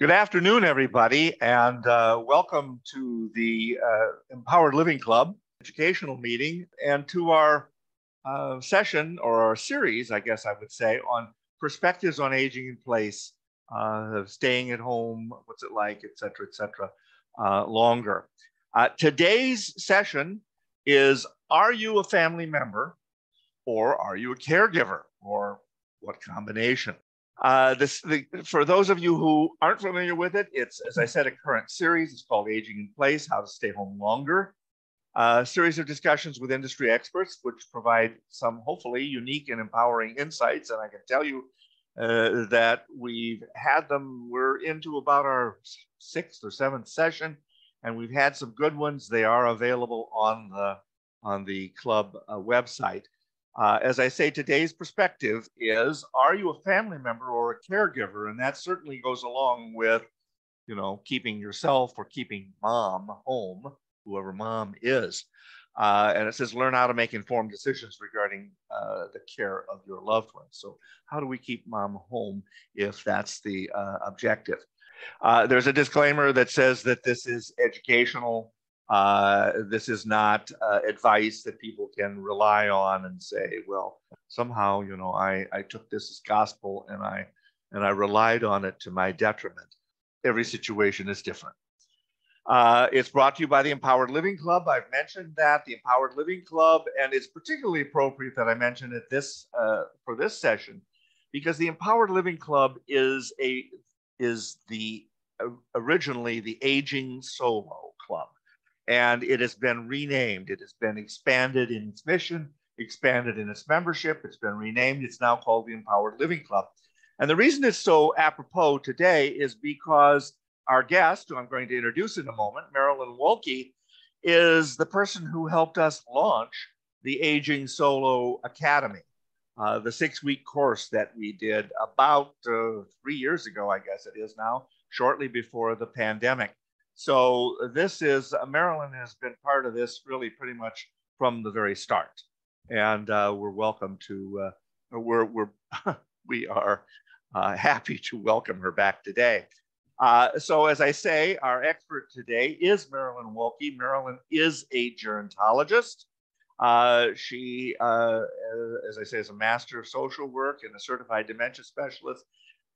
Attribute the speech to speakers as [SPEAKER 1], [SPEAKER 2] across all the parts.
[SPEAKER 1] Good afternoon, everybody, and uh, welcome to the uh, Empowered Living Club educational meeting and to our uh, session or our series, I guess I would say, on perspectives on aging in place, uh, staying at home, what's it like, et cetera, et cetera, uh, longer. Uh, today's session is Are you a family member or are you a caregiver or what combination? Uh, this, the, for those of you who aren't familiar with it, it's, as I said, a current series. It's called Aging in Place, How to Stay Home Longer. A series of discussions with industry experts, which provide some hopefully unique and empowering insights. And I can tell you uh, that we've had them, we're into about our sixth or seventh session, and we've had some good ones. They are available on the, on the club uh, website. Uh, as I say, today's perspective is, are you a family member or a caregiver? And that certainly goes along with, you know, keeping yourself or keeping mom home, whoever mom is. Uh, and it says, learn how to make informed decisions regarding uh, the care of your loved ones. So how do we keep mom home if that's the uh, objective? Uh, there's a disclaimer that says that this is educational uh, this is not uh, advice that people can rely on and say, well, somehow, you know, I, I took this as gospel and I and I relied on it to my detriment. Every situation is different. Uh, it's brought to you by the Empowered Living Club. I've mentioned that the Empowered Living Club, and it's particularly appropriate that I mention it this uh, for this session, because the Empowered Living Club is a is the uh, originally the Aging Solo Club and it has been renamed. It has been expanded in its mission, expanded in its membership. It's been renamed. It's now called the Empowered Living Club. And the reason it's so apropos today is because our guest, who I'm going to introduce in a moment, Marilyn Wolke, is the person who helped us launch the Aging Solo Academy, uh, the six week course that we did about uh, three years ago, I guess it is now, shortly before the pandemic. So this is uh, Marilyn has been part of this really pretty much from the very start, and uh, we're welcome to uh, we're we're we are uh, happy to welcome her back today. Uh, so as I say, our expert today is Marilyn Wolke. Marilyn is a gerontologist. Uh, she, as I say, is a master of social work and a certified dementia specialist.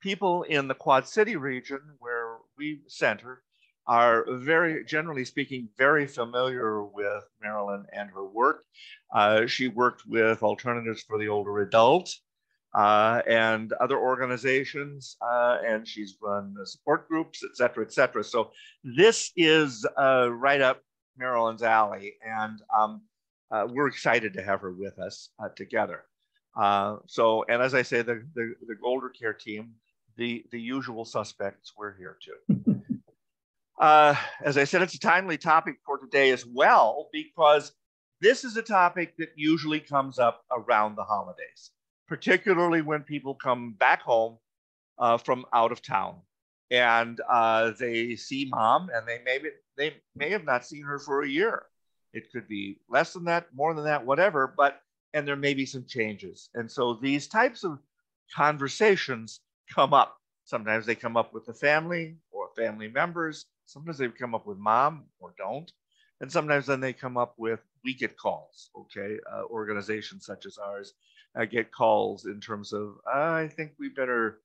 [SPEAKER 1] People in the Quad City region where we center are very, generally speaking, very familiar with Marilyn and her work. Uh, she worked with Alternatives for the Older Adult uh, and other organizations, uh, and she's run support groups, et cetera, et cetera. So this is uh, right up Marilyn's alley, and um, uh, we're excited to have her with us uh, together. so, and as I say, the, the, the GolderCare team, the, the usual suspects, we're here too. Uh, as I said, it's a timely topic for today as well, because this is a topic that usually comes up around the holidays, particularly when people come back home uh, from out of town and uh, they see mom and they may, be, they may have not seen her for a year. It could be less than that, more than that, whatever, but and there may be some changes. And so these types of conversations come up. Sometimes they come up with the family or family members Sometimes they come up with mom or don't. And sometimes then they come up with, we get calls, okay? Uh, organizations such as ours uh, get calls in terms of, I think we better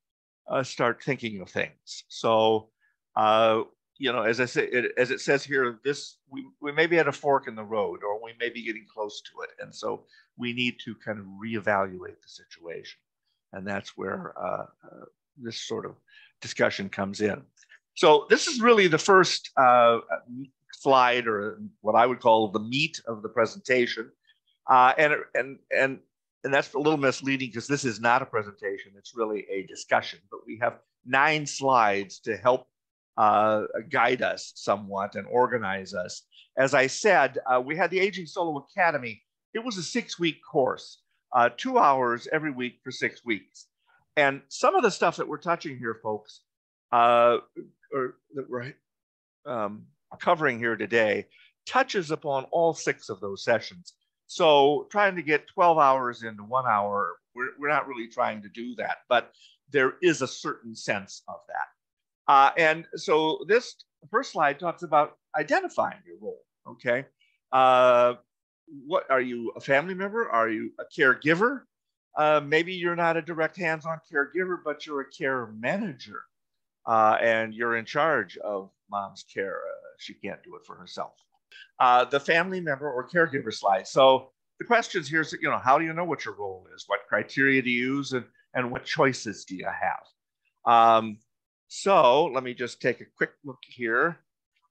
[SPEAKER 1] uh, start thinking of things. So, uh, you know, as I say, it, as it says here, this we, we may be at a fork in the road, or we may be getting close to it, and so we need to kind of reevaluate the situation, and that's where uh, uh, this sort of discussion comes in. So this is really the first uh, slide, or what I would call the meat of the presentation, uh, and and and and that's a little misleading because this is not a presentation; it's really a discussion. But we have nine slides to help uh, guide us somewhat and organize us. As I said, uh, we had the Aging Solo Academy. It was a six-week course, uh, two hours every week for six weeks. And some of the stuff that we're touching here, folks, uh, or that we're um, covering here today touches upon all six of those sessions. So trying to get 12 hours into one hour, we're, we're not really trying to do that, but there is a certain sense of that. Uh, and so this first slide talks about identifying your role. Okay. Uh, what are you a family member? Are you a caregiver? Uh, maybe you're not a direct hands-on caregiver, but you're a care manager, uh, and you're in charge of mom's care. Uh, she can't do it for herself. Uh, the family member or caregiver slide. So the questions here is, you know, how do you know what your role is? What criteria do you use, and and what choices do you have? Um, so let me just take a quick look here.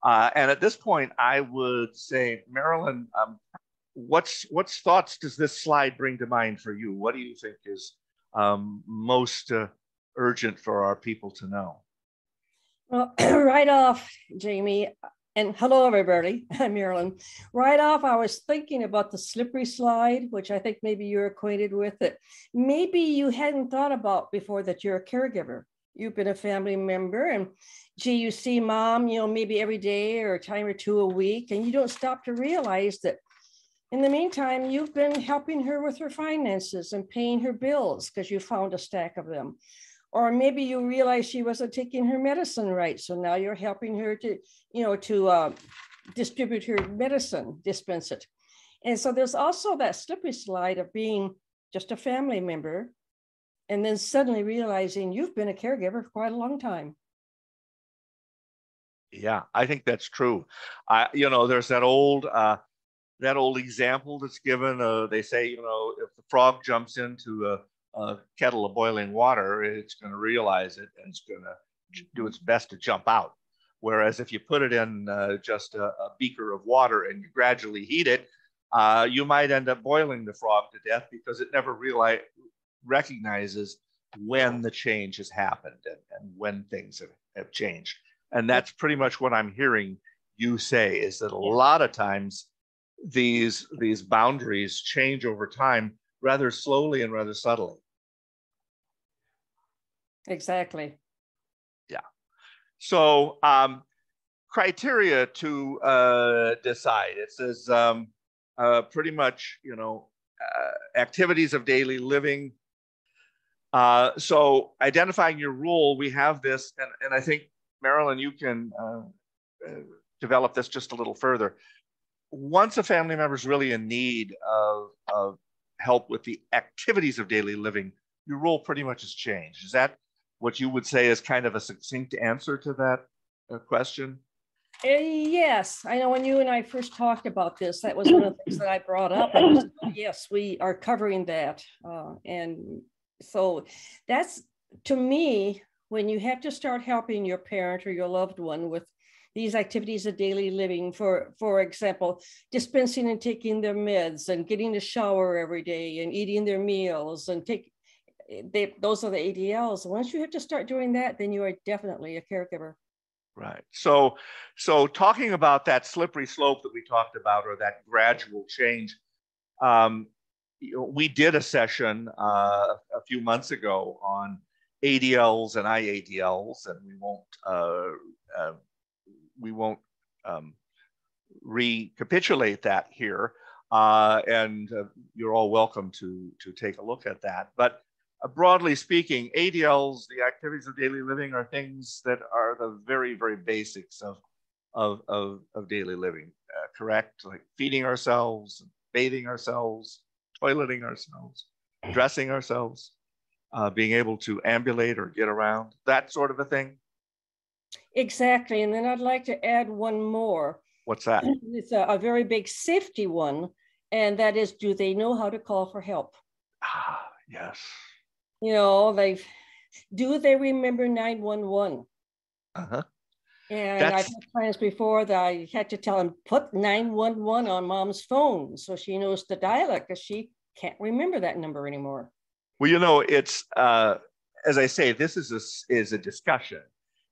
[SPEAKER 1] Uh, and at this point, I would say, Marilyn, um, what's what's thoughts does this slide bring to mind for you? What do you think is um, most uh, urgent for our people to know?
[SPEAKER 2] Well, right off, Jamie, and hello everybody, I'm Marilyn. Right off, I was thinking about the slippery slide, which I think maybe you're acquainted with. it. maybe you hadn't thought about before that you're a caregiver. You've been a family member, and gee, you see mom, you know, maybe every day or a time or two a week, and you don't stop to realize that in the meantime, you've been helping her with her finances and paying her bills because you found a stack of them. Or maybe you realize she wasn't taking her medicine right. So now you're helping her to, you know, to uh, distribute her medicine, dispense it. And so there's also that slippery slide of being just a family member and then suddenly realizing you've been a caregiver for quite a long time.
[SPEAKER 1] Yeah, I think that's true. I, you know, there's that old uh, that old example that's given. Uh, they say, you know, if the frog jumps into a, a kettle of boiling water, it's going to realize it and it's going to do its best to jump out. Whereas if you put it in uh, just a, a, beaker of water and you gradually heat it, uh, you might end up boiling the frog to death because it never realize, recognizes when the change has happened and, and when things have, have changed. And that's pretty much what I'm hearing you say is that a lot of times these these boundaries change over time rather slowly and rather subtly.
[SPEAKER 2] Exactly.
[SPEAKER 1] Yeah. So um, criteria to uh, decide. It says um, uh, pretty much you know uh, activities of daily living. Uh, so identifying your rule, we have this and, and i think marilyn you can uh, uh, develop this just a little further. Once a family member is really in need of, of help with the activities of daily living, your role pretty much has changed. Is that what you would say is kind of a succinct answer to that uh, question?
[SPEAKER 2] Uh, yes, I know when you and I first talked about this, that was one of the things that I brought up. Was, yes, we are covering that. Uh, and so that's to me, when you have to start helping your parent or your loved one with these activities of daily living, for, for example, dispensing and taking their meds and getting a shower every day and eating their meals and take, they, those are the ADLs. Once you have to start doing that, then you are definitely a caregiver.
[SPEAKER 1] Right. So, so talking about that slippery slope that we talked about, or that gradual change, um, we did a session uh, a few months ago on ADLs and IADLs, and we won't uh, uh, we won't um, recapitulate that here. Uh, and uh, you're all welcome to, to take a look at that. But uh, broadly speaking, ADLs, the activities of daily living, are things that are the very, very basics of, of, of, of daily living, uh, correct? Like feeding ourselves, bathing ourselves, toileting ourselves, dressing ourselves, uh, being able to ambulate or get around, that sort of a thing.
[SPEAKER 2] Exactly. And then I'd like to add one more.
[SPEAKER 1] What's that?
[SPEAKER 2] It's a, a, very big safety one. And that is do they know how to call for help?
[SPEAKER 1] Ah, yes.
[SPEAKER 2] You know, they do they remember 911? Uh-huh. And That's... I've had clients before that I had to tell them, put 911 on mom's phone so she knows the dialect because she can't remember that number anymore.
[SPEAKER 1] Well, you know, it's, uh, as I say, this is a, is a discussion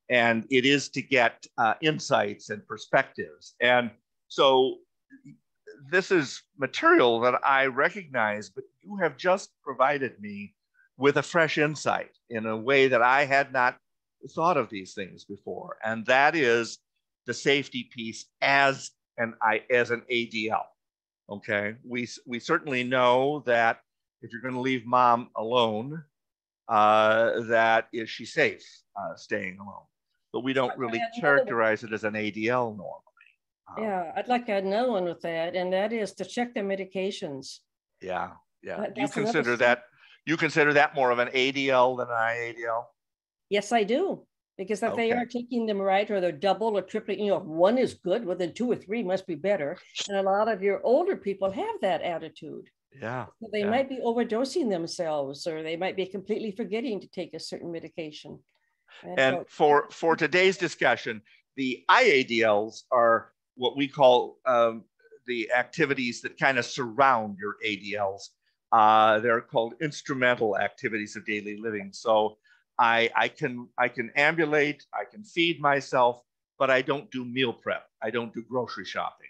[SPEAKER 1] and it is to get uh, insights and perspectives. And so this is material that I recognize, but you have just provided me with a fresh insight in a way that I had not thought of these things before. And that is the safety piece as an, as an ADL. Okay. We, we certainly know that if you're going to leave mom alone, uh, that is she safe uh, staying alone. But we don't really characterize it as an ADL normally.
[SPEAKER 2] Um, yeah, I'd like to add another one with that, and that is to check their medications.
[SPEAKER 1] Yeah, yeah. That, you consider that you consider that more of an ADL than an IADL?
[SPEAKER 2] Yes, I do. Because if okay. they are taking them right or they're double or triple, you know, if one is good, well, then two or three must be better. And a lot of your older people have that attitude.
[SPEAKER 1] Yeah.
[SPEAKER 2] So they
[SPEAKER 1] yeah.
[SPEAKER 2] might be overdosing themselves or they might be completely forgetting to take a certain medication.
[SPEAKER 1] And, for, for today's discussion, the IADLs are what we call um, the activities that kind of surround your ADLs. Uh, they're called instrumental activities of daily living. So I, I can I can ambulate, I can feed myself, but I don't do meal prep. I don't do grocery shopping.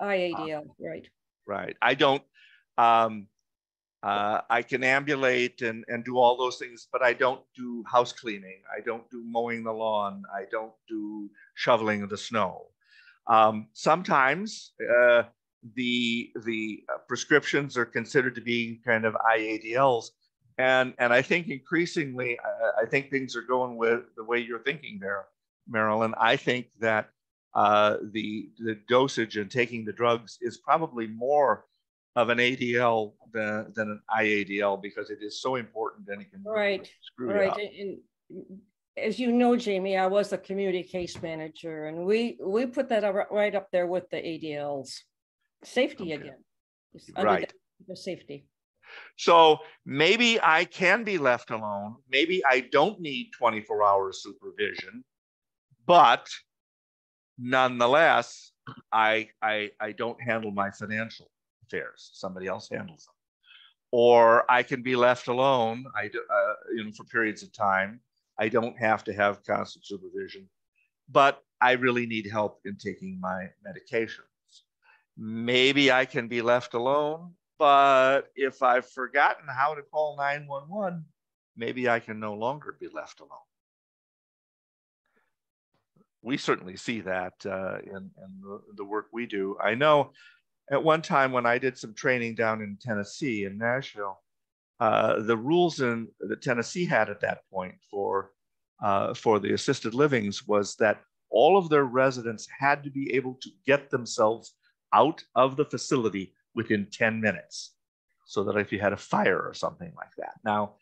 [SPEAKER 2] IADL, um, right.
[SPEAKER 1] Right. I don't um, uh, I can ambulate and, and do all those things, but I don't do house cleaning. I don't do mowing the lawn. I don't do shoveling of the snow. Um, sometimes uh, the the prescriptions are considered to be kind of IADLs, and and I think increasingly, I, I think things are going with the way you're thinking there, Marilyn. I think that uh, the the dosage and taking the drugs is probably more of an ADL than, than an IADL because it is so important and it can
[SPEAKER 2] right screw right. Up. And, as you know, Jamie, I was a community case manager, and we we put that right up there with the ADLs. Safety okay. again,
[SPEAKER 1] right?
[SPEAKER 2] The, safety.
[SPEAKER 1] So maybe I can be left alone. Maybe I don't need 24 hour supervision, but nonetheless, I, I, I don't handle my financial affairs. Somebody else handles them. Or I can be left alone I, uh, you know, for periods of time. I don't have to have constant supervision, but I really need help in taking my medications. Maybe I can be left alone but if I've forgotten how to call 911, maybe I can no longer be left alone. We certainly see that uh, in, in the, the, work we do. I know at one time when I did some training down in Tennessee, in Nashville, uh, the rules in that Tennessee had at that point for uh, for the assisted livings was that all of their residents had to be able to get themselves out of the facility within 10 minutes so that if you had a fire or something like that. Now,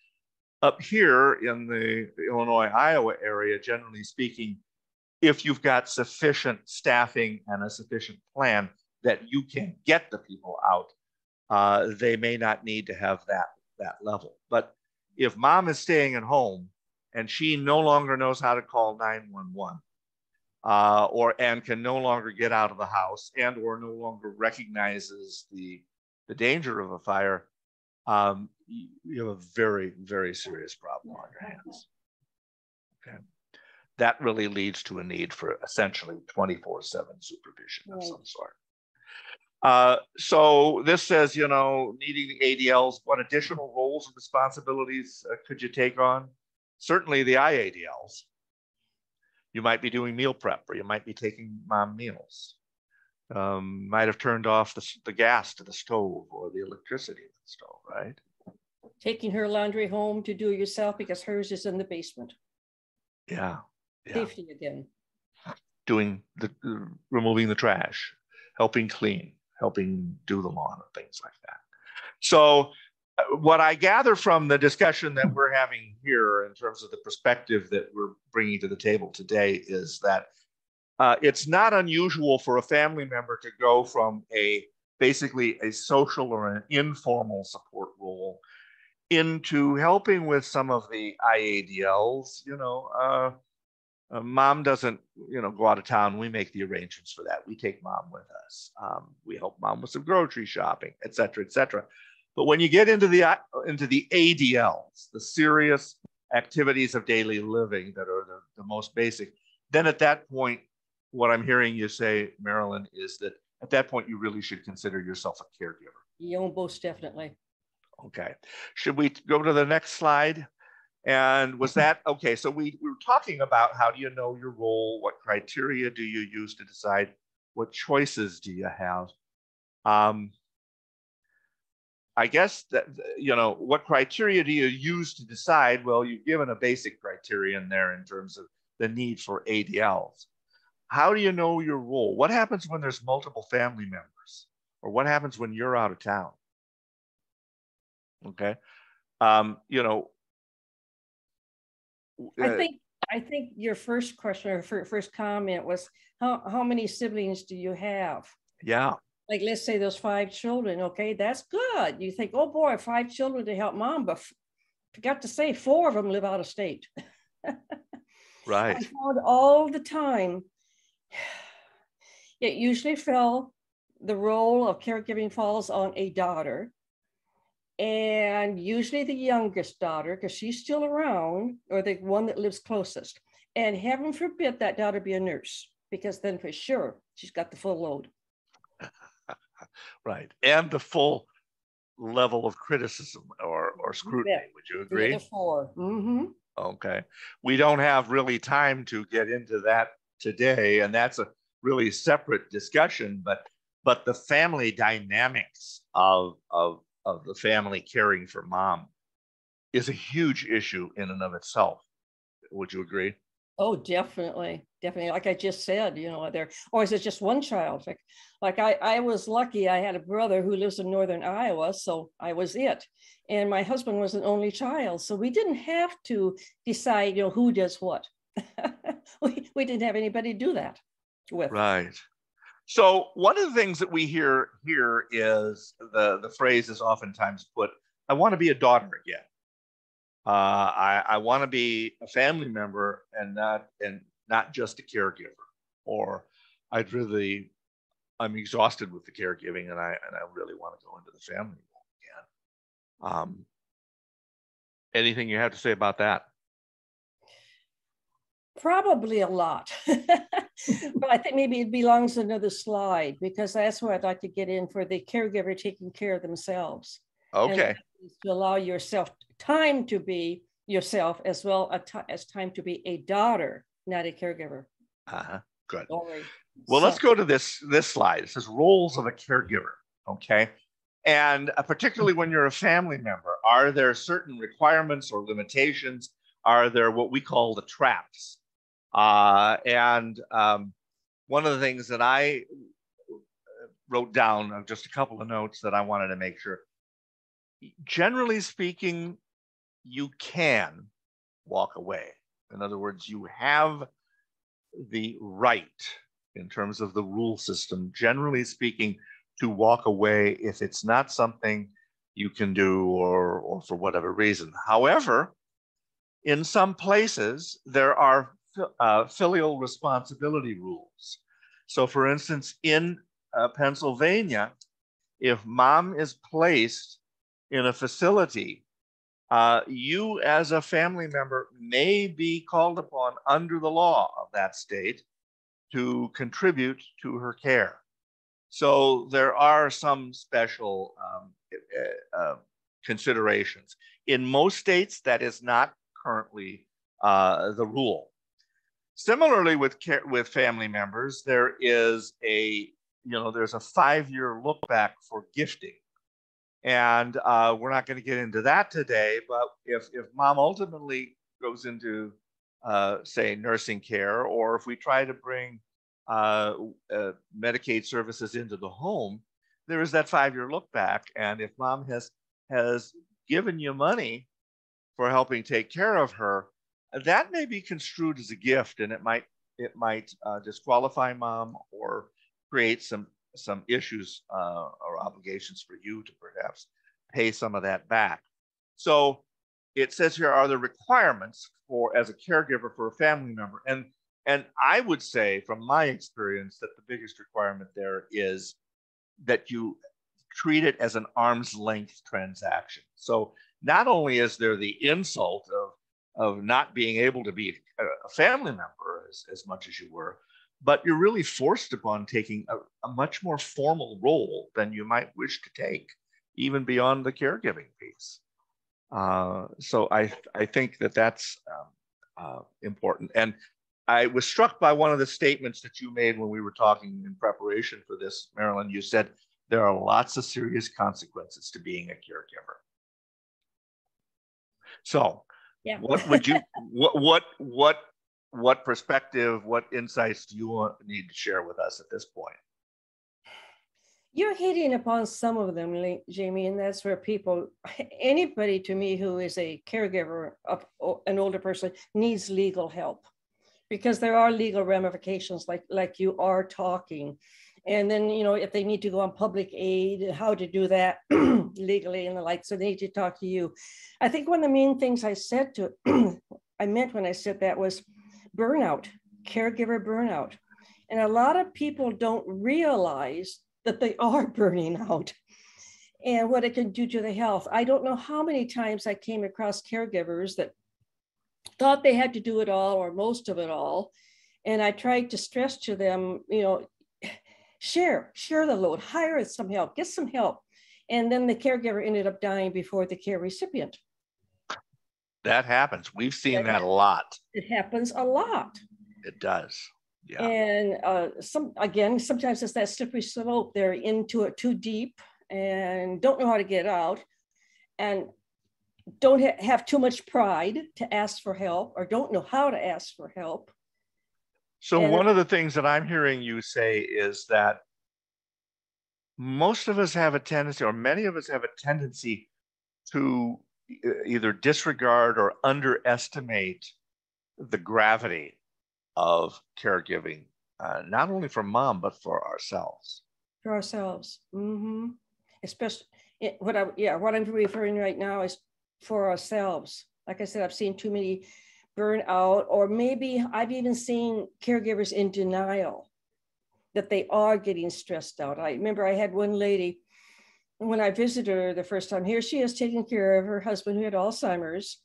[SPEAKER 1] up here in the Illinois Iowa area, generally speaking, if you've got sufficient staffing and a sufficient plan that you can get the people out, uh, they may not need to have that, that level. But if mom is staying at home and she no longer knows how to call 911, uh, or and can no longer get out of the house and or no longer recognizes the the danger of a fire, um, you, you have a very very serious problem on your hands. Okay, that really leads to a need for essentially 24/7 supervision of some sort. Uh, so this says, you know, needing the ADLs, what additional roles and responsibilities uh, could you take on? Certainly the IADLs. You might be doing meal prep or you might be taking mom meals. Um, might have turned off the, the gas to the stove or the electricity to the stove, right?
[SPEAKER 2] Taking her laundry home to do yourself because hers is in the basement.
[SPEAKER 1] Yeah.
[SPEAKER 2] yeah. Safety again.
[SPEAKER 1] Doing the uh, removing the trash, helping clean, helping do the lawn and things like that. So what I gather from the discussion that we're having here in terms of the perspective that we're bringing to the table today is that uh, it's not unusual for a family member to go from a basically a social or an informal support role into helping with some of the IADLs. You know, uh, uh, mom doesn't, you know, go out of town. We make the arrangements for that. We take mom with us. Um, we help mom with some grocery shopping, et cetera, et cetera. But when you get into the into the ADLs, the serious activities of daily living that are the, the most basic, then at that point, what I'm hearing you say, Marilyn, is that at that point you really should consider yourself a caregiver.
[SPEAKER 2] You most definitely.
[SPEAKER 1] Okay. Should we go to the next slide? And was that okay? So we, we were talking about how do you know your role? What criteria do you use to decide? What choices do you have? Um, I guess that, you know, what criteria do you use to decide? Well, you've given a basic criterion there in terms of the need for ADLs. How do you know your role? What happens when there's multiple family members? Or what happens when you're out of town? Okay. Um, you know,
[SPEAKER 2] I uh, think I think your first question or first comment was how how many siblings do you have?
[SPEAKER 1] Yeah.
[SPEAKER 2] Like let's say there's five children. Okay, that's good. You think, oh boy, five children to help mom, but forgot to say four of them live out of state.
[SPEAKER 1] right.
[SPEAKER 2] I found all the time. It usually fell the role of caregiving falls on a daughter and usually the youngest daughter, because she's still around, or the one that lives closest. And heaven forbid that daughter be a nurse, because then for sure she's got the full load.
[SPEAKER 1] right. And the full level of criticism or, or scrutiny. Yeah. Would you agree?
[SPEAKER 2] The 4 mm-hmm.
[SPEAKER 1] Okay. We don't have really time to get into that today, and that's a really separate discussion, but but the family dynamics of of of the family caring for mom is a huge issue in and of itself. Would you agree?
[SPEAKER 2] Oh, definitely, definitely. Like I just said, you know, there or is it just one child? Like, like I, I was lucky. I had a brother who lives in northern Iowa, so I was it. And my husband was an only child, so we didn't have to decide, you know, who does what. we we didn't have anybody do that with.
[SPEAKER 1] Right. So one of the things that we hear here is the the phrase is oftentimes put, "I want to be a daughter again. Uh, I, I want to be a family member and not and not just a caregiver." Or I'd really, I'm exhausted with the caregiving and I and I really want to go into the family again. Um, anything you have to say about that?
[SPEAKER 2] Probably a lot. but I think maybe it belongs another slide because that's where I'd like to get in for the caregiver taking care of themselves.
[SPEAKER 1] Okay.
[SPEAKER 2] To allow yourself time to be yourself as well as time to be a daughter, not a caregiver.
[SPEAKER 1] Uh-huh. Good. Well, so. let's go to this this slide. It says roles of a caregiver. Okay. And uh, particularly when you're a family member, are there certain requirements or limitations? Are there what we call the traps uh, and um, one of the things that I wrote down, uh, just a couple of notes that I wanted to make sure. Generally speaking, you can walk away. In other words, you have the right, in terms of the rule system, generally speaking, to walk away if it's not something you can do or, or for whatever reason. However, in some places, there are uh, filial responsibility rules. So, for instance, in uh, Pennsylvania, if mom is placed in a facility, uh, you as a family member may be called upon under the law of that state to contribute to her care. So there are some special um, uh, uh considerations. In most states, that is not currently uh, the rule. Similarly, with care, with family members, there is a you know there's a five year look back for gifting, and uh, we're not going to get into that today. But if if mom ultimately goes into uh, say nursing care, or if we try to bring uh, uh Medicaid services into the home, there is that five year look back, and if mom has has given you money for helping take care of her, that may be construed as a gift and it might it might uh, disqualify mom or create some some issues uh, or obligations for you to perhaps pay some of that back. So it says here are the requirements for as a caregiver for a family member? And and i would say from my experience that the biggest requirement there is that you treat it as an arm's length transaction. So not only is there the insult of of not being able to be a family member as, as much as you were, but you're really forced upon taking a, a much more formal role than you might wish to take, even beyond the caregiving piece. Uh, so I, I think that that's um, uh, important. And I was struck by one of the statements that you made when we were talking in preparation for this, Marilyn. You said there are lots of serious consequences to being a caregiver. So
[SPEAKER 2] yeah.
[SPEAKER 1] what would you what what what what perspective, what insights do you want, need to share with us at this point?
[SPEAKER 2] You're hitting upon some of them, Jamie, and that's where people, anybody to me who is a caregiver of an older person needs legal help because there are legal ramifications like like you are talking and then you know if they need to go on public aid how to do that legally and the like so they need to talk to you i think one of the main things i said to i meant when i said that was burnout caregiver burnout and a lot of people don't realize that they are burning out and what it can do to the health. I don't know how many times I came across caregivers that thought they had to do it all or most of it all. And I tried to stress to them, you know, share, share the load, hire some help, get some help. And then the caregiver ended up dying before the care recipient.
[SPEAKER 1] That happens. We've seen that, that a lot.
[SPEAKER 2] It happens a lot.
[SPEAKER 1] It does.
[SPEAKER 2] Yeah. And uh, some again, sometimes it's that slippery slope. They're into it too deep and don't know how to get out, and don't ha- have too much pride to ask for help, or don't know how to ask for help.
[SPEAKER 1] So and, one of the things that I'm hearing you say is that most of us have a tendency, or many of us have a tendency, to either disregard or underestimate the gravity of caregiving, uh, not only for mom, but for ourselves.
[SPEAKER 2] For ourselves. Mm-hmm. Especially what I, yeah, what I'm referring right now is for ourselves. Like I said, I've seen too many burn out, or maybe I've even seen caregivers in denial that they are getting stressed out. I remember I had one lady when I visited her the first time here, she is taking care of her husband who had Alzheimer's.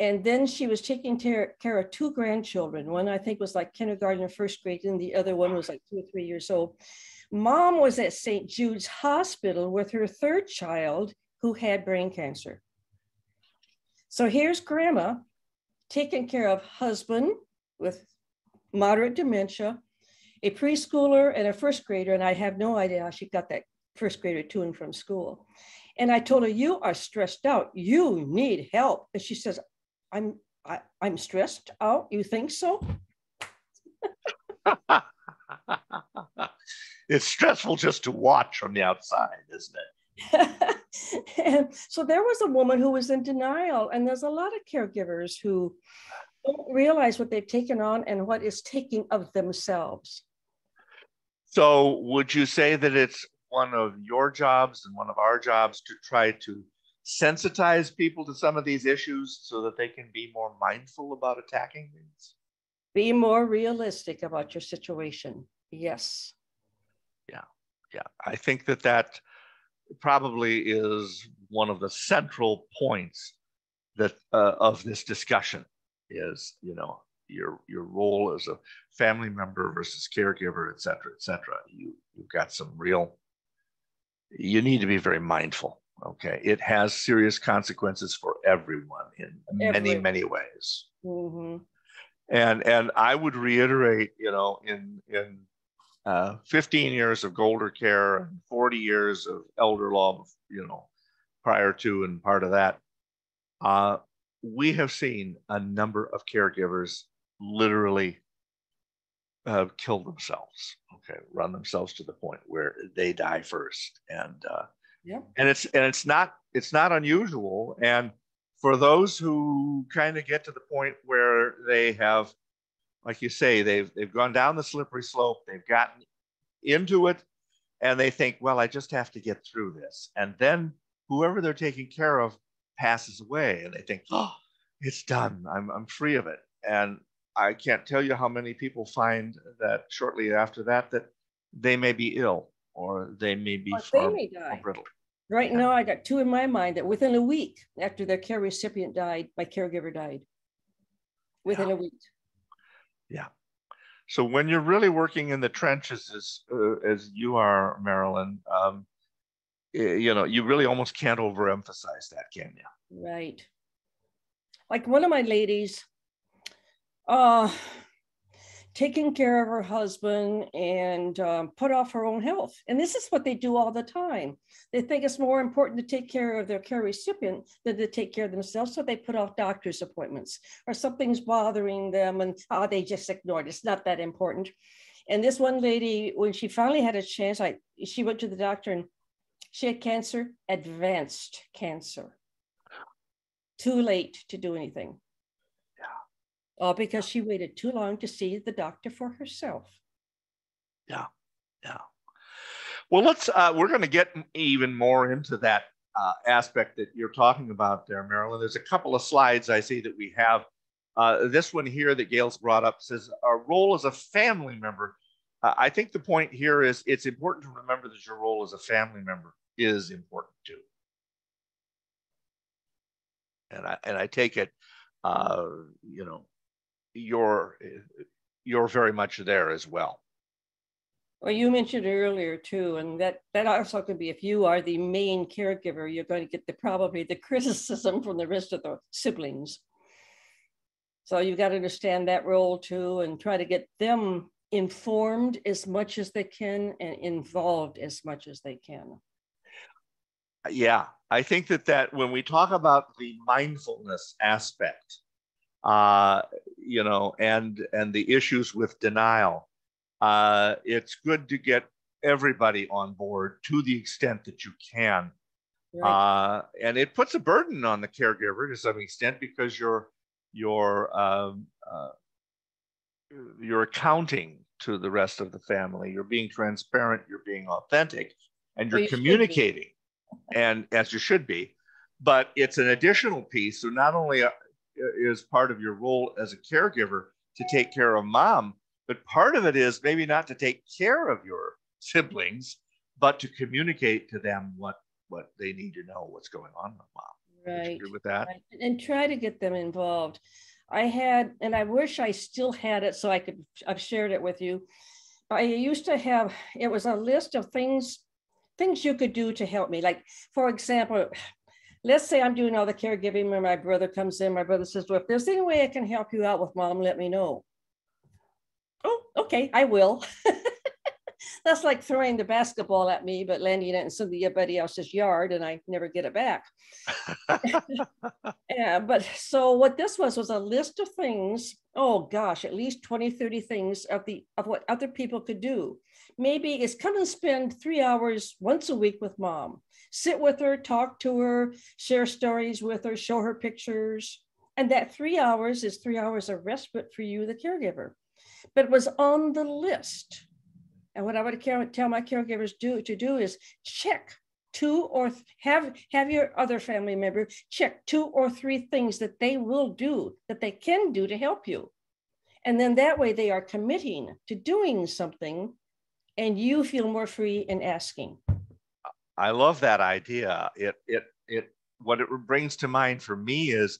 [SPEAKER 2] And then she was taking care, care of two grandchildren. One I think was like kindergarten or first grade, and the other one was like two or three years old. Mom was at St. Jude's Hospital with her third child who had brain cancer. So here's grandma taking care of husband with moderate dementia, a preschooler and a first grader, and I have no idea how she got that first grader to and from school. And I told her, You are stressed out. You need help. And she says, I'm I, I'm stressed out. You think so?
[SPEAKER 1] it's stressful just to watch from the outside, isn't
[SPEAKER 2] it? And so there was a woman who was in denial, and there's a lot of caregivers who don't realize what they've taken on and what is taking of themselves.
[SPEAKER 1] So, would you say that it's one of your jobs and one of our jobs to try to sensitize people to some of these issues so that they can be more mindful about attacking things?
[SPEAKER 2] Be more realistic about your situation. Yes.
[SPEAKER 1] Yeah. Yeah. I think that that probably is one of the central points that uh, of this discussion is, you know, your your role as a family member versus caregiver, et cetera, et cetera. You you've got some real you need to be very mindful Okay, it has serious consequences for everyone in many many ways. Mm-hmm. And and I would reiterate, you know, in in uh, 15 years of GolderCare and 40 years of elder law, you know, prior to and part of that, uh, we have seen a number of caregivers literally uh, kill themselves. Okay, run themselves to the point where they die first, and uh,
[SPEAKER 2] yeah.
[SPEAKER 1] And it's and it's not it's not unusual. And for those who kind of get to the point where they have, like you say, they've they've gone down the slippery slope, they've gotten into it, and they think, well, I just have to get through this. And then whoever they're taking care of passes away, and they think, oh, it's done. I'm I'm free of it. And I can't tell you how many people find that shortly after that that they may be ill or they may be
[SPEAKER 2] they may die. brittle. Right yeah. now, I got two in my mind that within a week after their care recipient died, my caregiver died. Within yeah. a week.
[SPEAKER 1] Yeah. So when you're really working in the trenches, as uh, as you are, Marilyn, um, you know, you really almost can't overemphasize that, can you?
[SPEAKER 2] Right. Like one of my ladies, uh, taking care of her husband and um, put off her own health. And this is what they do all the time. They think it's more important to take care of their care recipient than to take care of themselves. So they put off doctor's appointments or something's bothering them and oh, they just ignore it. It's not that important. And this one lady, when she finally had a chance, I she went to the doctor and she had cancer, advanced cancer. Too late to do anything all because she waited too long to see the doctor for herself.
[SPEAKER 1] Yeah, yeah. Well, let's. Uh, we're going to get even more into that uh, aspect that you're talking about there, Marilyn. There's a couple of slides I see that we have. Uh, this one here that Gail's brought up says our role as a family member. Uh, I think the point here is it's important to remember that your role as a family member is important too. And I and I take it, uh, you know, you're you're very much there as well.
[SPEAKER 2] Well, you mentioned earlier too, and that that also could be if you are the main caregiver, you're going to get the probably the criticism from the rest of the siblings. So you've got to understand that role too, and try to get them informed as much as they can and involved as much as they can.
[SPEAKER 1] Yeah, I think that that when we talk about the mindfulness aspect, uh, you know, and and the issues with denial. Uh, it's good to get everybody on board to the extent that you can. Right. Uh, and it puts a burden on the caregiver to some extent because you're you're um, uh, you're accounting to the rest of the family. You're being transparent. You're being authentic, and you're well, you communicating, and as you should be. But it's an additional piece. So not only is part of your role as a caregiver to take care of mom, but part of it is maybe not to take care of your siblings, but to communicate to them what what they need to know, what's going on with mom. Right. with that? Right.
[SPEAKER 2] And try to get them involved. I had, and I wish I still had it so I could, I've shared it with you. I used to have, it was a list of things, things you could do to help me. Like, for example, let's say I'm doing all the caregiving when my brother comes in. My brother says, Well, if there's any way I can help you out with mom, let me know. Oh, okay, I will. That's like throwing the basketball at me, but landing it in somebody else's yard and I never get it back. yeah, but so what this was was a list of things. Oh gosh, at least 20, 30 things of the of what other people could do. Maybe it's come and spend three hours once a week with mom sit with her, talk to her, share stories with her, show her pictures. And that three hours is three hours of respite for you, the caregiver. But it was on the list. And what I would tell my caregivers do to do is check two or have have your other family member check two or three things that they will do that they can do to help you and then that way they are committing to doing something and you feel more free in asking
[SPEAKER 1] I love that idea. It it it what it brings to mind for me is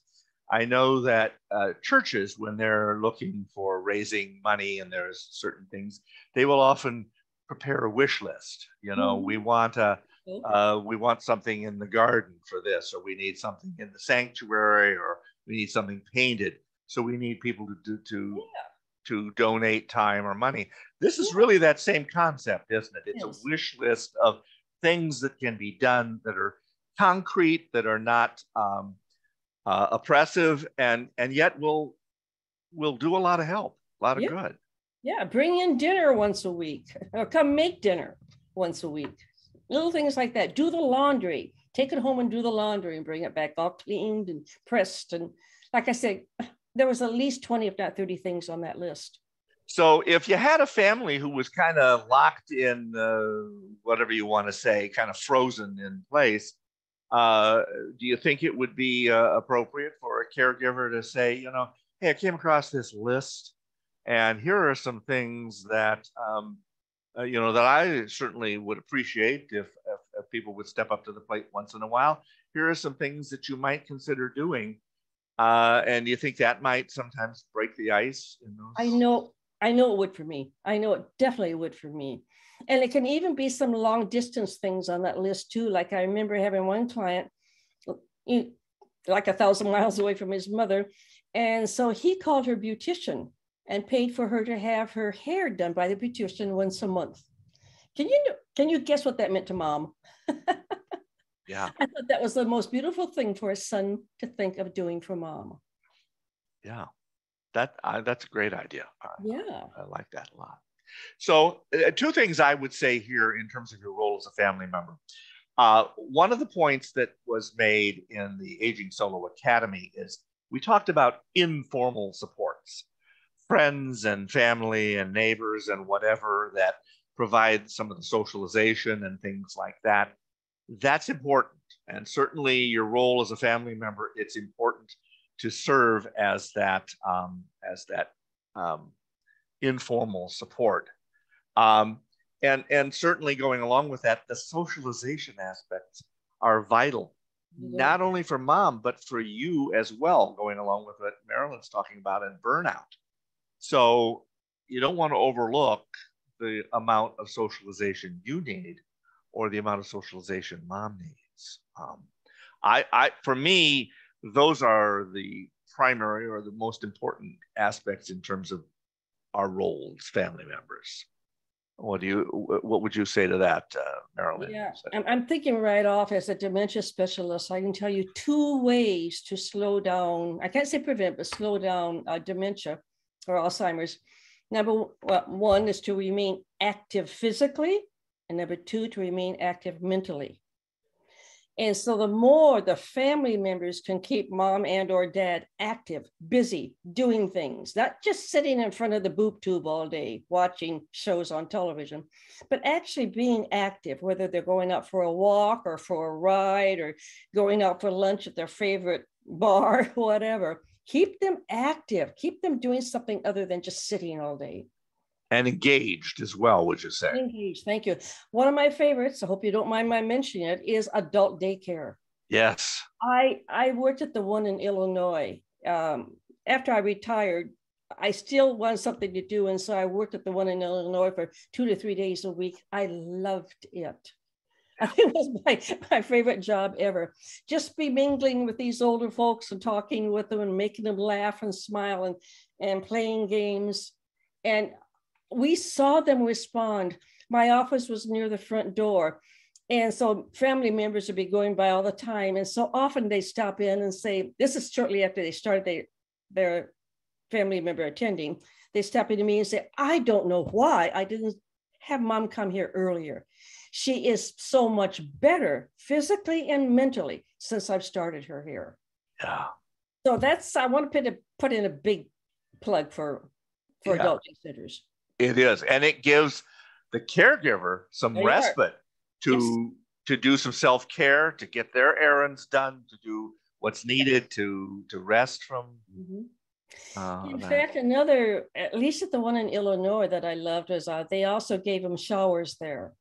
[SPEAKER 1] I know that uh, churches, when they're looking for raising money and there's certain things, they will often prepare a wish list. You know, mm-hmm. we want a uh, we want something in the garden for this, or we need something in the sanctuary, or we need something painted. So we need people to do to yeah. to donate time or money. This is yeah. really that same concept, isn't it? It's yes. a wish list of things that can be done that are concrete, that are not um, uh, oppressive, and and yet will will do a lot of help, a lot of yeah. good.
[SPEAKER 2] Yeah, bring in dinner once a week, or come make dinner once a week. Little things like that. Do the laundry. Take it home and do the laundry and bring it back all cleaned and pressed. And like I said, there was at least 20, if not 30 things on that list.
[SPEAKER 1] So if you had a family who was kind of locked in, uh, whatever you want to say, kind of frozen in place, uh, do you think it would be uh, appropriate for a caregiver to say, you know, hey, I came across this list, and here are some things that, um, uh, you know, that I certainly would appreciate if, if, if people would step up to the plate once in a while. Here are some things that you might consider doing uh, and you think that might sometimes break the ice?
[SPEAKER 2] I know I know it would for me. I know it definitely would for me. And it can even be some long distance things on that list too. Like I remember having one client like a thousand miles away from his mother. And so he called her beautician and paid for her to have her hair done by the beautician once a month. Can you can you guess what that meant to mom?
[SPEAKER 1] yeah.
[SPEAKER 2] I thought that was the most beautiful thing for a son to think of doing for mom.
[SPEAKER 1] Yeah. That uh, that's a great idea.
[SPEAKER 2] yeah.
[SPEAKER 1] I, I like that a lot. So, uh, two things I would say here in terms of your role as a family member. Uh, one of the points that was made in the Aging Solo Academy is we talked about informal supports, friends and family and neighbors and whatever that provide some of the socialization and things like that. That's important. And certainly, your role as a family member, it's important to serve as that um, as that um, informal support. Um, and, and certainly going along with that, the socialization aspects are vital, yeah. not only for mom, but for you as well, going along with what Marilyn's talking about in burnout. So you don't want to overlook the amount of socialization you need or the amount of socialization mom needs. Um, I, I, for me, those are the primary or the most important aspects in terms of our roles, family members. What do you? What would you say to that, uh, Marilyn?
[SPEAKER 2] Yeah, I'm, I'm thinking right off as a dementia specialist, I can tell you two ways to slow down. I can't say prevent, but slow down uh, dementia or Alzheimer's. Number one is to remain active physically, and number two to remain active mentally. And so the more the family members can keep mom and or dad active, busy, doing things, not just sitting in front of the boob tube all day watching shows on television, but actually being active, whether they're going out for a walk or for a ride or going out for lunch at their favorite bar, whatever. Keep them active, keep them doing something other than just sitting all day
[SPEAKER 1] and engaged as well, would you say?
[SPEAKER 2] Engaged, thank you. One of my favorites, I hope you don't mind my mentioning it, is adult daycare.
[SPEAKER 1] Yes.
[SPEAKER 2] I I worked at the one in Illinois. Um, after I retired, I still wanted something to do, and so I worked at the one in Illinois for two to three days a week. I loved it. It was my, my favorite job ever. Just be mingling with these older folks and talking with them and making them laugh and smile and, and playing games. And we saw them respond. My office was near the front door. And so family members would be going by all the time. And so often they stop in and say, this is shortly after they started they, their family member attending. They stop into me and say, I don't know why I didn't have mom come here earlier. She is so much better physically and mentally since I've started her here.
[SPEAKER 1] Yeah.
[SPEAKER 2] So that's I want to put a, put in a big plug for for yeah. adult centers.
[SPEAKER 1] It is, and it gives the caregiver some there respite to yes. to do some self care, to get their errands done, to do what's needed to to rest from.
[SPEAKER 2] Mm-hmm. Uh, in that. fact, another, at least at the one in Illinois that I loved was uh, they also gave them showers there.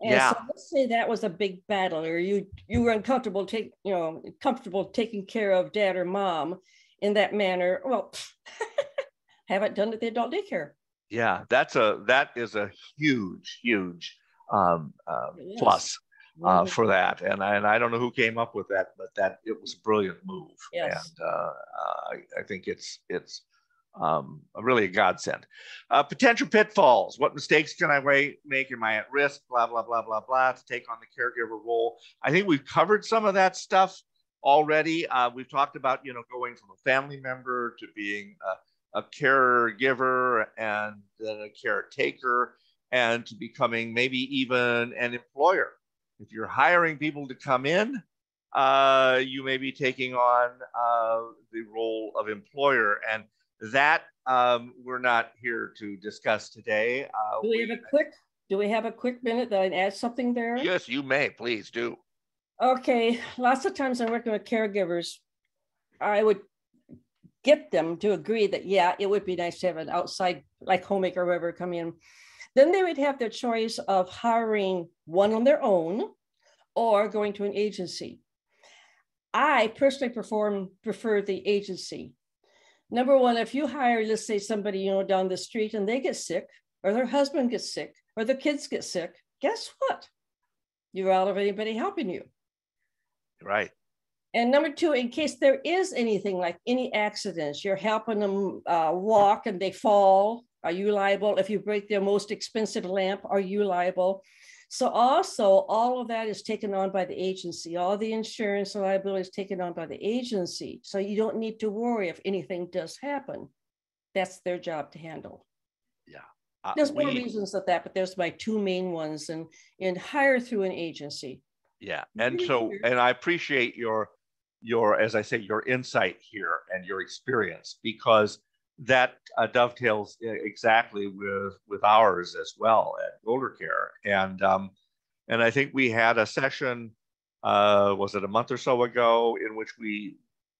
[SPEAKER 2] And yeah. so let's say that was a big battle, or you you were uncomfortable take you know comfortable taking care of dad or mom in that manner. Well, haven't done it at the adult daycare
[SPEAKER 1] yeah that's a that is a huge huge um, uh, plus uh, for that. And I, and I don't know who came up with that but that it was a brilliant move.
[SPEAKER 2] Yes.
[SPEAKER 1] and uh, I, I, think it's it's um, really a godsend. Uh, potential pitfalls. What mistakes can i make? Am i at risk? Blah blah blah blah blah to take on the caregiver role. I think we've covered some of that stuff already. Uh, we've talked about you know going from a family member to being a caregiver and then a caretaker and to becoming maybe even an employer. If you're hiring people to come in, uh, you may be taking on uh, the role of employer. And that um, we're not here to discuss today.
[SPEAKER 2] Uh, do we, we have a quick? Do we have a quick minute that I add something there?
[SPEAKER 1] Yes, you may. Please do.
[SPEAKER 2] Okay. Lots of times I'm working with caregivers. I would get them to agree that, yeah, it would be nice to have an outside, like homemaker or whoever, come in. Then they would have their choice of hiring one on their own or going to an agency. I personally perform, prefer the agency. Number one, if you hire, let's say somebody, you know, down the street and they get sick, or their husband gets sick, or the kids get sick, guess what? You're out of anybody helping you.
[SPEAKER 1] Right.
[SPEAKER 2] And number two, in case there is anything like any accidents, you're helping them uh, walk and they fall, are you liable? If you break their most expensive lamp, are you liable? So also all of that is taken on by the agency. All the insurance liability is taken on by the agency. So you don't need to worry if anything does happen. That's their job to handle.
[SPEAKER 1] Yeah.
[SPEAKER 2] Uh, there's more reasons of that, but there's my two main ones and and hire through an agency.
[SPEAKER 1] Yeah. And so and I appreciate your your as I say your insight here and your experience because that uh, dovetails exactly with with ours as well at GolderCare, and um, and I think we had a session, uh, was it a month or so ago, in which we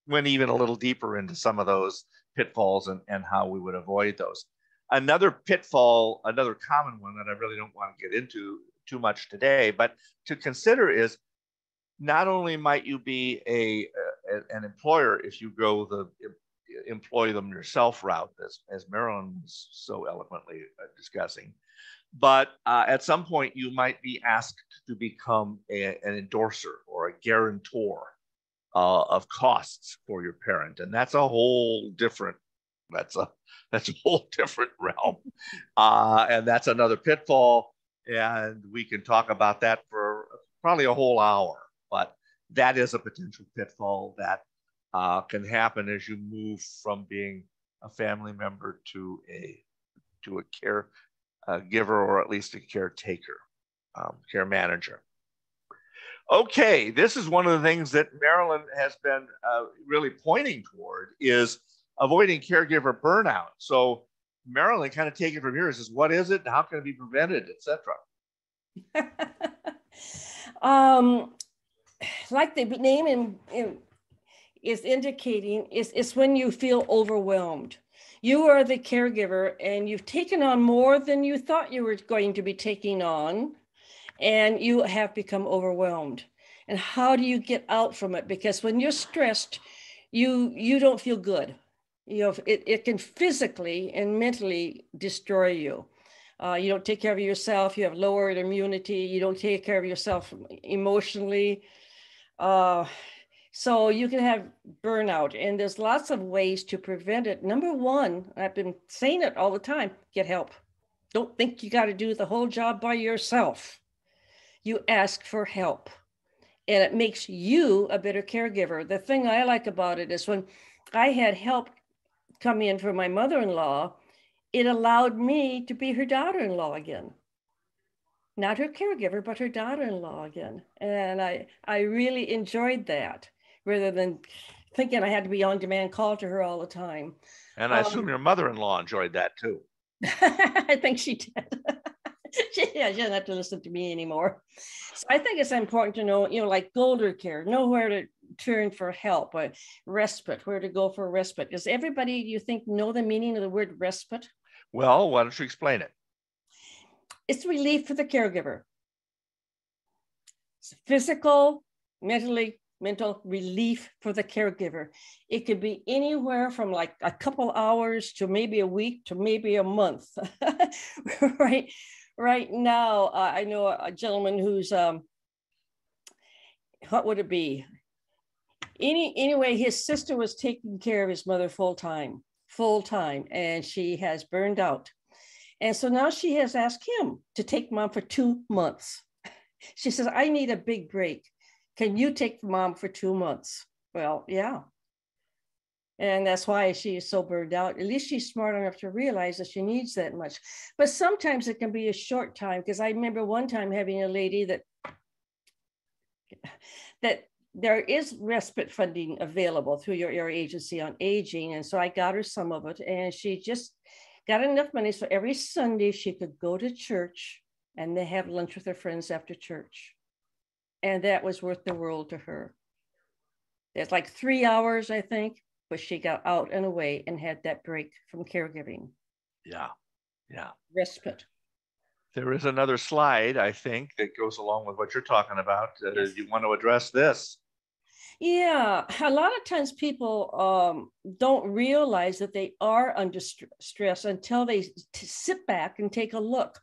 [SPEAKER 1] went even a little deeper into some of those pitfalls and, and how we would avoid those. Another pitfall, another common one that I really don't want to get into too much today, but to consider is not only might you be a, a an employer if you go the employ them yourself route, as, as Marilyn was so eloquently uh, discussing. But uh, at some point, you might be asked to become a, an endorser or a guarantor uh, of costs for your parent, and that's a whole different. That's a that's a whole different realm, uh, and that's another pitfall. And we can talk about that for probably a whole hour. But that is a potential pitfall that uh, can happen as you move from being a family member to a to a care uh, giver or at least a caretaker, um, care manager. Okay, this is one of the things that Marilyn has been uh, really pointing toward is avoiding caregiver burnout. So Marilyn, kind of take it from here. Says, what is it? How can it be prevented, etc.
[SPEAKER 2] um, like the name in, in is indicating is, is when you feel overwhelmed. You are the caregiver and you've taken on more than you thought you were going to be taking on, and you have become overwhelmed. And how do you get out from it? Because when you're stressed, you you don't feel good. You know, it, it can physically and mentally destroy you. Uh, you don't take care of yourself. You have lowered immunity. You don't take care of yourself emotionally. Uh, so you can have burnout, and there's lots of ways to prevent it. Number one, I've been saying it all the time get help. Don't think you got to do the whole job by yourself. You ask for help, and it makes you a better caregiver. The thing I like about it is when I had help come in for my mother in law, it allowed me to be her daughter in law again not her caregiver, but her daughter-in-law again. And I, I really enjoyed that rather than thinking I had to be on demand call to her all the time.
[SPEAKER 1] And I um, assume your mother-in-law enjoyed that too.
[SPEAKER 2] I think she did. she, yeah, she doesn't have to listen to me anymore. So I think it's important to know, you know, like GolderCare, know where to turn for help, or respite, where to go for respite. Does everybody, you think, know the meaning of the word respite?
[SPEAKER 1] Well, why don't you explain it?
[SPEAKER 2] It's relief for the caregiver. It's physical, mentally, mental relief for the caregiver. It could be anywhere from like a couple hours to maybe a week to maybe a month. right, right now, uh, I know a gentleman who's um, what would it be? Any anyway, his sister was taking care of his mother full time, full time, and she has burned out. And so now she has asked him to take mom for two months. She says, I need a big break. Can you take mom for two months? Well, yeah. And that's why she is so burned out. At least she's smart enough to realize that she needs that much. But sometimes it can be a short time because I remember one time having a lady that that there is respite funding available through your, your agency on aging. And so I got her some of it and she just got enough money so every Sunday she could go to church and they have lunch with her friends after church. And that was worth the world to her. It's like three hours, I think, but she got out and away and had that break from caregiving.
[SPEAKER 1] Yeah. Yeah.
[SPEAKER 2] Respite.
[SPEAKER 1] There is another slide, I think, that goes along with what you're talking about. Uh, yes. You want to address this?
[SPEAKER 2] Yeah, a lot of times people um, don't realize that they are under st- stress until they t- sit back and take a look.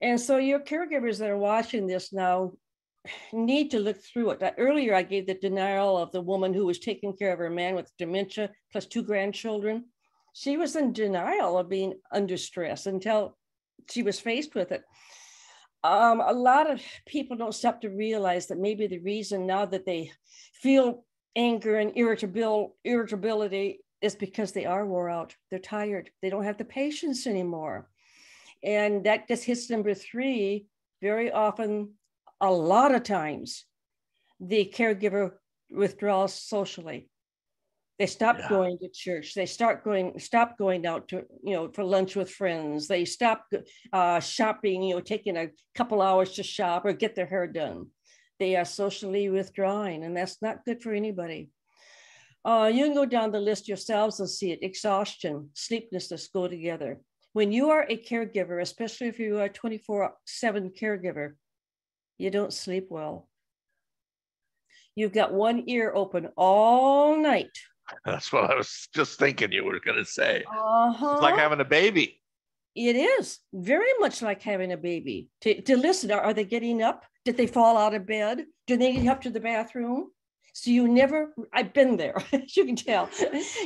[SPEAKER 2] And so, your caregivers that are watching this now, need to look through it. Earlier, I gave the denial of the woman who was taking care of her man with dementia plus two grandchildren. She was in denial of being under stress until she was faced with it. Um, a lot of people don't stop to realize that maybe the reason now that they feel anger and irritability is because they are wore out. They're tired. They don't have the patience anymore. And that just hits number three. Very often, a lot of times, the caregiver withdraws socially. They stop yeah. going to church. They start going, stop going out to, you know, for lunch with friends. They stop uh, shopping, you know, taking a couple hours to shop or get their hair done. They are socially withdrawing, and that's not good for anybody. Uh, you can go down the list yourselves and see it. Exhaustion, sleeplessness go together. When you are a caregiver, especially if you are a 24 7 caregiver, you don't sleep well. You've got one ear open all night.
[SPEAKER 1] That's what I was just thinking you were going to say. Uh-huh. It's like having a baby.
[SPEAKER 2] It is very much like having a baby. To, to listen, are, are they getting up? Did they fall out of bed? Do they need up to the bathroom? So you never, I've been there, as you can tell,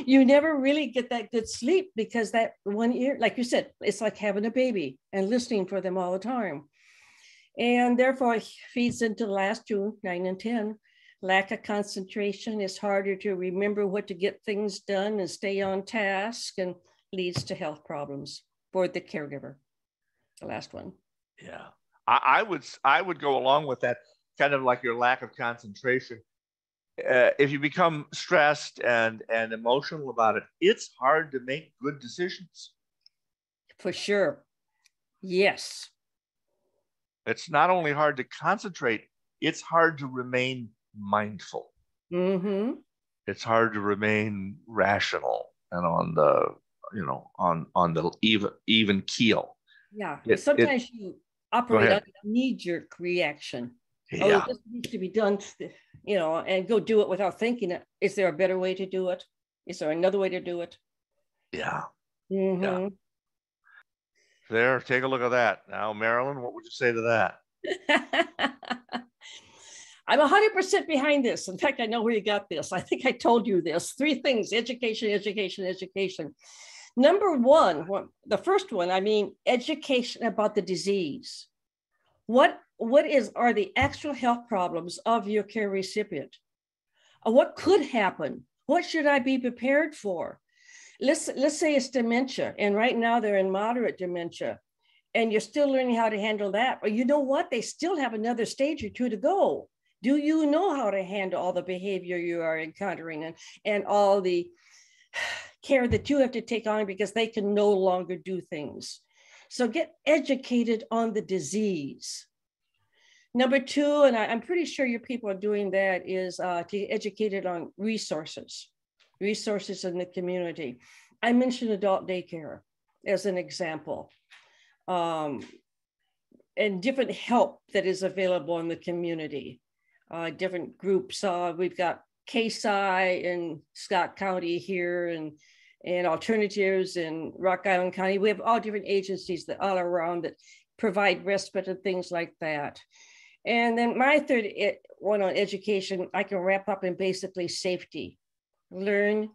[SPEAKER 2] you never really get that good sleep because that one ear, like you said, it's like having a baby and listening for them all the time. And therefore it feeds into the last two, nine and 10. Lack of concentration is harder to remember what to get things done and stay on task and leads to health problems for the caregiver. The last one.
[SPEAKER 1] Yeah. I, I would I would go along with that kind of like your lack of concentration uh, if you become stressed and and emotional about it, it's hard to make good decisions.
[SPEAKER 2] For sure. Yes.
[SPEAKER 1] It's not only hard to concentrate, it's hard to remain mindful.
[SPEAKER 2] Mm-hmm.
[SPEAKER 1] It's hard to remain rational and on the you know on on the even even keel.
[SPEAKER 2] Yeah. It, Sometimes it, you operate on a knee-jerk reaction. Oh, yeah. Oh, this needs to be done you know, and go do it without thinking it. Is there a better way to do it? Is there another way to do it?
[SPEAKER 1] Yeah.
[SPEAKER 2] Mm-hmm. yeah.
[SPEAKER 1] There, take a look at that. Now, Marilyn, what would you say to that?
[SPEAKER 2] I'm 100% behind this. In fact, I know where you got this. I think I told you this. Three things education, education, education. Number one, the first one, I mean, education about the disease. What what is are the actual health problems of your care recipient? Uh, what could happen? What should I be prepared for? Let's let's say it's dementia, and right now they're in moderate dementia, and you're still learning how to handle that. But you know what? They still have another stage or two to go. Do you know how to handle all the behavior you are encountering and, and all the care that you have to take on because they can no longer do things? So get educated on the disease. Number two, and I, am pretty sure your people are doing that, is uh, to get educated on resources, resources in the community. I mentioned adult daycare as an example. Um, and different help that is available in the community. Uh, different groups. Uh, we've got CASI in Scott County here and, and alternatives in Rock Island County. We have all different agencies that all around that provide respite and things like that. And then my third one on education, I can wrap up in basically safety. Learn,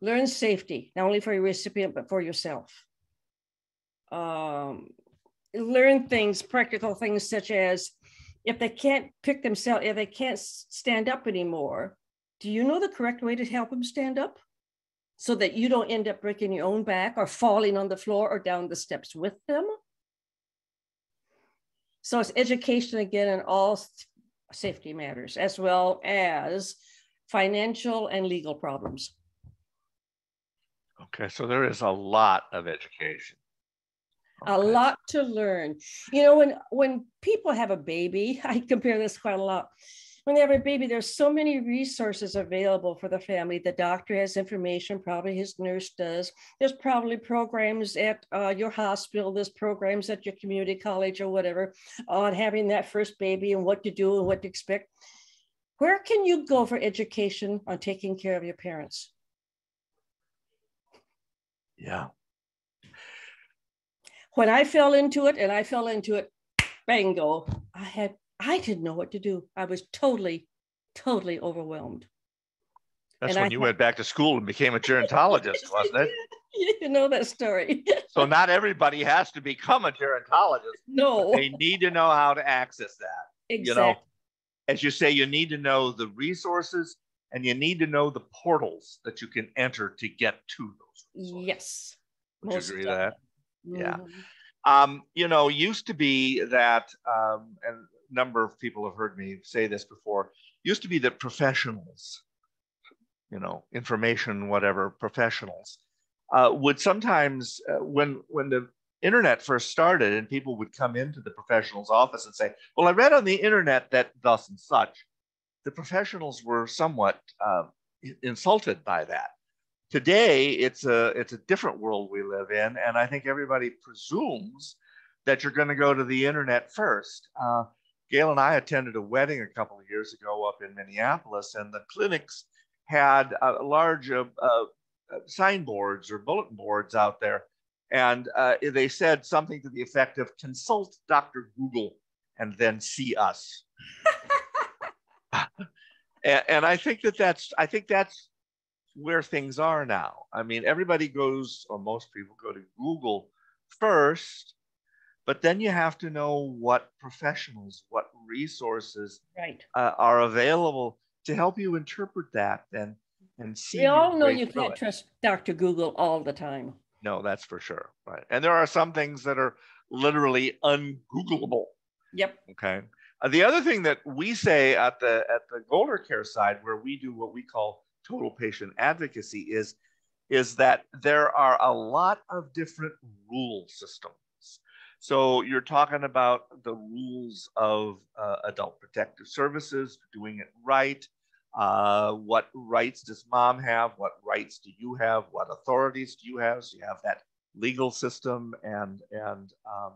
[SPEAKER 2] learn safety, not only for your recipient, but for yourself. Um, learn things, practical things such as if they can't pick themselves, if they can't stand up anymore, do you know the correct way to help them stand up? So that you don't end up breaking your own back or falling on the floor or down the steps with them. So it's education again in all safety matters, as well as financial and legal problems.
[SPEAKER 1] Okay, so there is a lot of education.
[SPEAKER 2] Okay. A lot to learn. You know, when when people have a baby, I compare this quite a lot when they have a baby, there's so many resources available for the family. The doctor has information, probably his nurse does. There's probably programs at uh, your hospital, there's programs at your community college or whatever on having that first baby and what to do and what to expect. Where can you go for education on taking care of your parents?
[SPEAKER 1] Yeah.
[SPEAKER 2] When I fell into it, and I fell into it, bingo, I had, I didn't know what to do. I was totally, totally overwhelmed.
[SPEAKER 1] That's and when I you went back to school and became a gerontologist, wasn't it?
[SPEAKER 2] You know that story.
[SPEAKER 1] so not everybody has to become a gerontologist.
[SPEAKER 2] No.
[SPEAKER 1] They need to know how to access that.
[SPEAKER 2] Exactly.
[SPEAKER 1] You know, as you say, you need to know the resources and you need to know the portals that you can enter to get to those.
[SPEAKER 2] Resources. Yes.
[SPEAKER 1] Would you agree with that? Mm-hmm. Yeah. Um, you know, used to be that, um, and a number of people have heard me say this before, used to be that professionals, you know, information, whatever, professionals, uh, would sometimes, uh, when, when the internet first started and people would come into the professional's office and say, well, I read on the internet that thus and such, the professionals were somewhat uh, insulted by that. Today, it's a it's a different world we live in, and I think everybody presumes that you're going to go to the internet first. Uh, Gail and I attended a wedding a couple of years ago up in Minneapolis, and the clinics had a large uh, uh, signboards or bulletin boards out there, and uh, they said something to the effect of "Consult Dr. Google and then see us." and, and I think that that's I think that's where things are now. I mean, everybody goes, or most people go to Google first, but then you have to know what professionals, what resources
[SPEAKER 2] right.
[SPEAKER 1] uh, are available to help you interpret that and and see.
[SPEAKER 2] We all know you can't it. trust Dr. Google all the time.
[SPEAKER 1] No, that's for sure. Right, and there are some things that are literally ungoogleable.
[SPEAKER 2] Yep.
[SPEAKER 1] Okay. Uh, the other thing that we say at the at the GolderCare side, where we do what we call total patient advocacy is, is that there are a lot of different rule systems. So you're talking about the rules of uh, adult protective services, doing it right. Uh, what rights does mom have? What rights do you have? What authorities do you have? So you have that legal system and and um,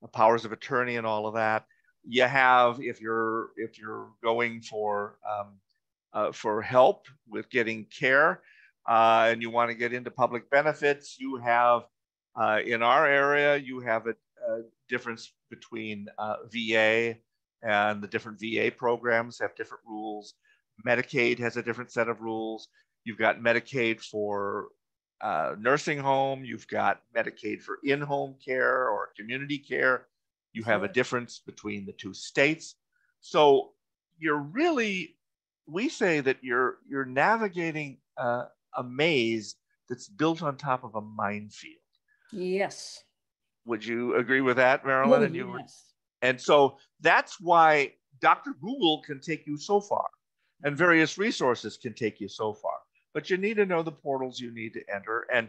[SPEAKER 1] the powers of attorney and all of that. You have if you're if you're going for um, uh, for help with getting care uh, and you want to get into public benefits, you have uh, in our area, you have a, a difference between uh, VA and the different VA programs have different rules. Medicaid has a different set of rules. You've got Medicaid for uh, nursing home, you've got Medicaid for in home care or community care. You have a difference between the two states. So you're really we say that you're you're navigating uh, a maze that's built on top of a minefield.
[SPEAKER 2] Yes.
[SPEAKER 1] Would you agree with that, Marilyn?
[SPEAKER 2] Oh,
[SPEAKER 1] and you
[SPEAKER 2] yes.
[SPEAKER 1] and so that's why Dr. Google can take you so far, and various resources can take you so far. But you need to know the portals you need to enter, and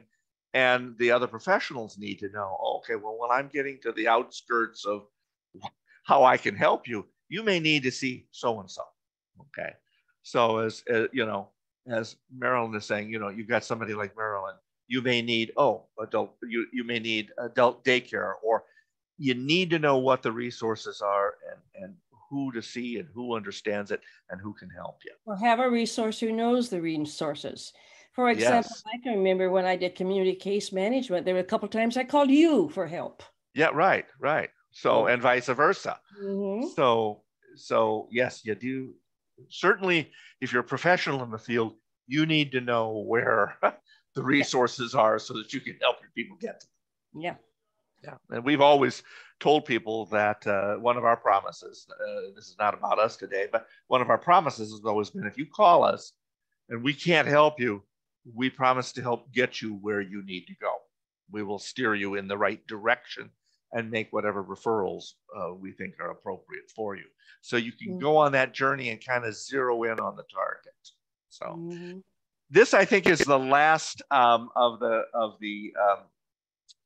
[SPEAKER 1] and the other professionals need to know. Okay, well, when I'm getting to the outskirts of how I can help you, you may need to see so and so. Okay, so as, as you know, as Marilyn is saying, you know, you've got somebody like Marilyn, you may need, oh, adult, you, you may need adult daycare, or you need to know what the resources are and, and who to see and who understands it and who can help you.
[SPEAKER 2] Or have a resource who knows the resources. For example, yes. I can remember when I did community case management, there were a couple times I called you for help.
[SPEAKER 1] Yeah, right, right. So and vice versa.
[SPEAKER 2] Mm-hmm.
[SPEAKER 1] So so yes, you do certainly if you're a professional in the field, you need to know where the resources are so that you can help your people get to
[SPEAKER 2] them. Yeah.
[SPEAKER 1] Yeah. And we've always told people that uh, one of our promises, uh, this is not about us today, but one of our promises has always been if you call us and we can't help you, we promise to help get you where you need to go. We will steer you in the right direction and make whatever referrals uh, we think are appropriate for you. So you can mm-hmm. go on that journey and kind of zero in on the target. So mm-hmm. this, I think, is the last um, of the of the um,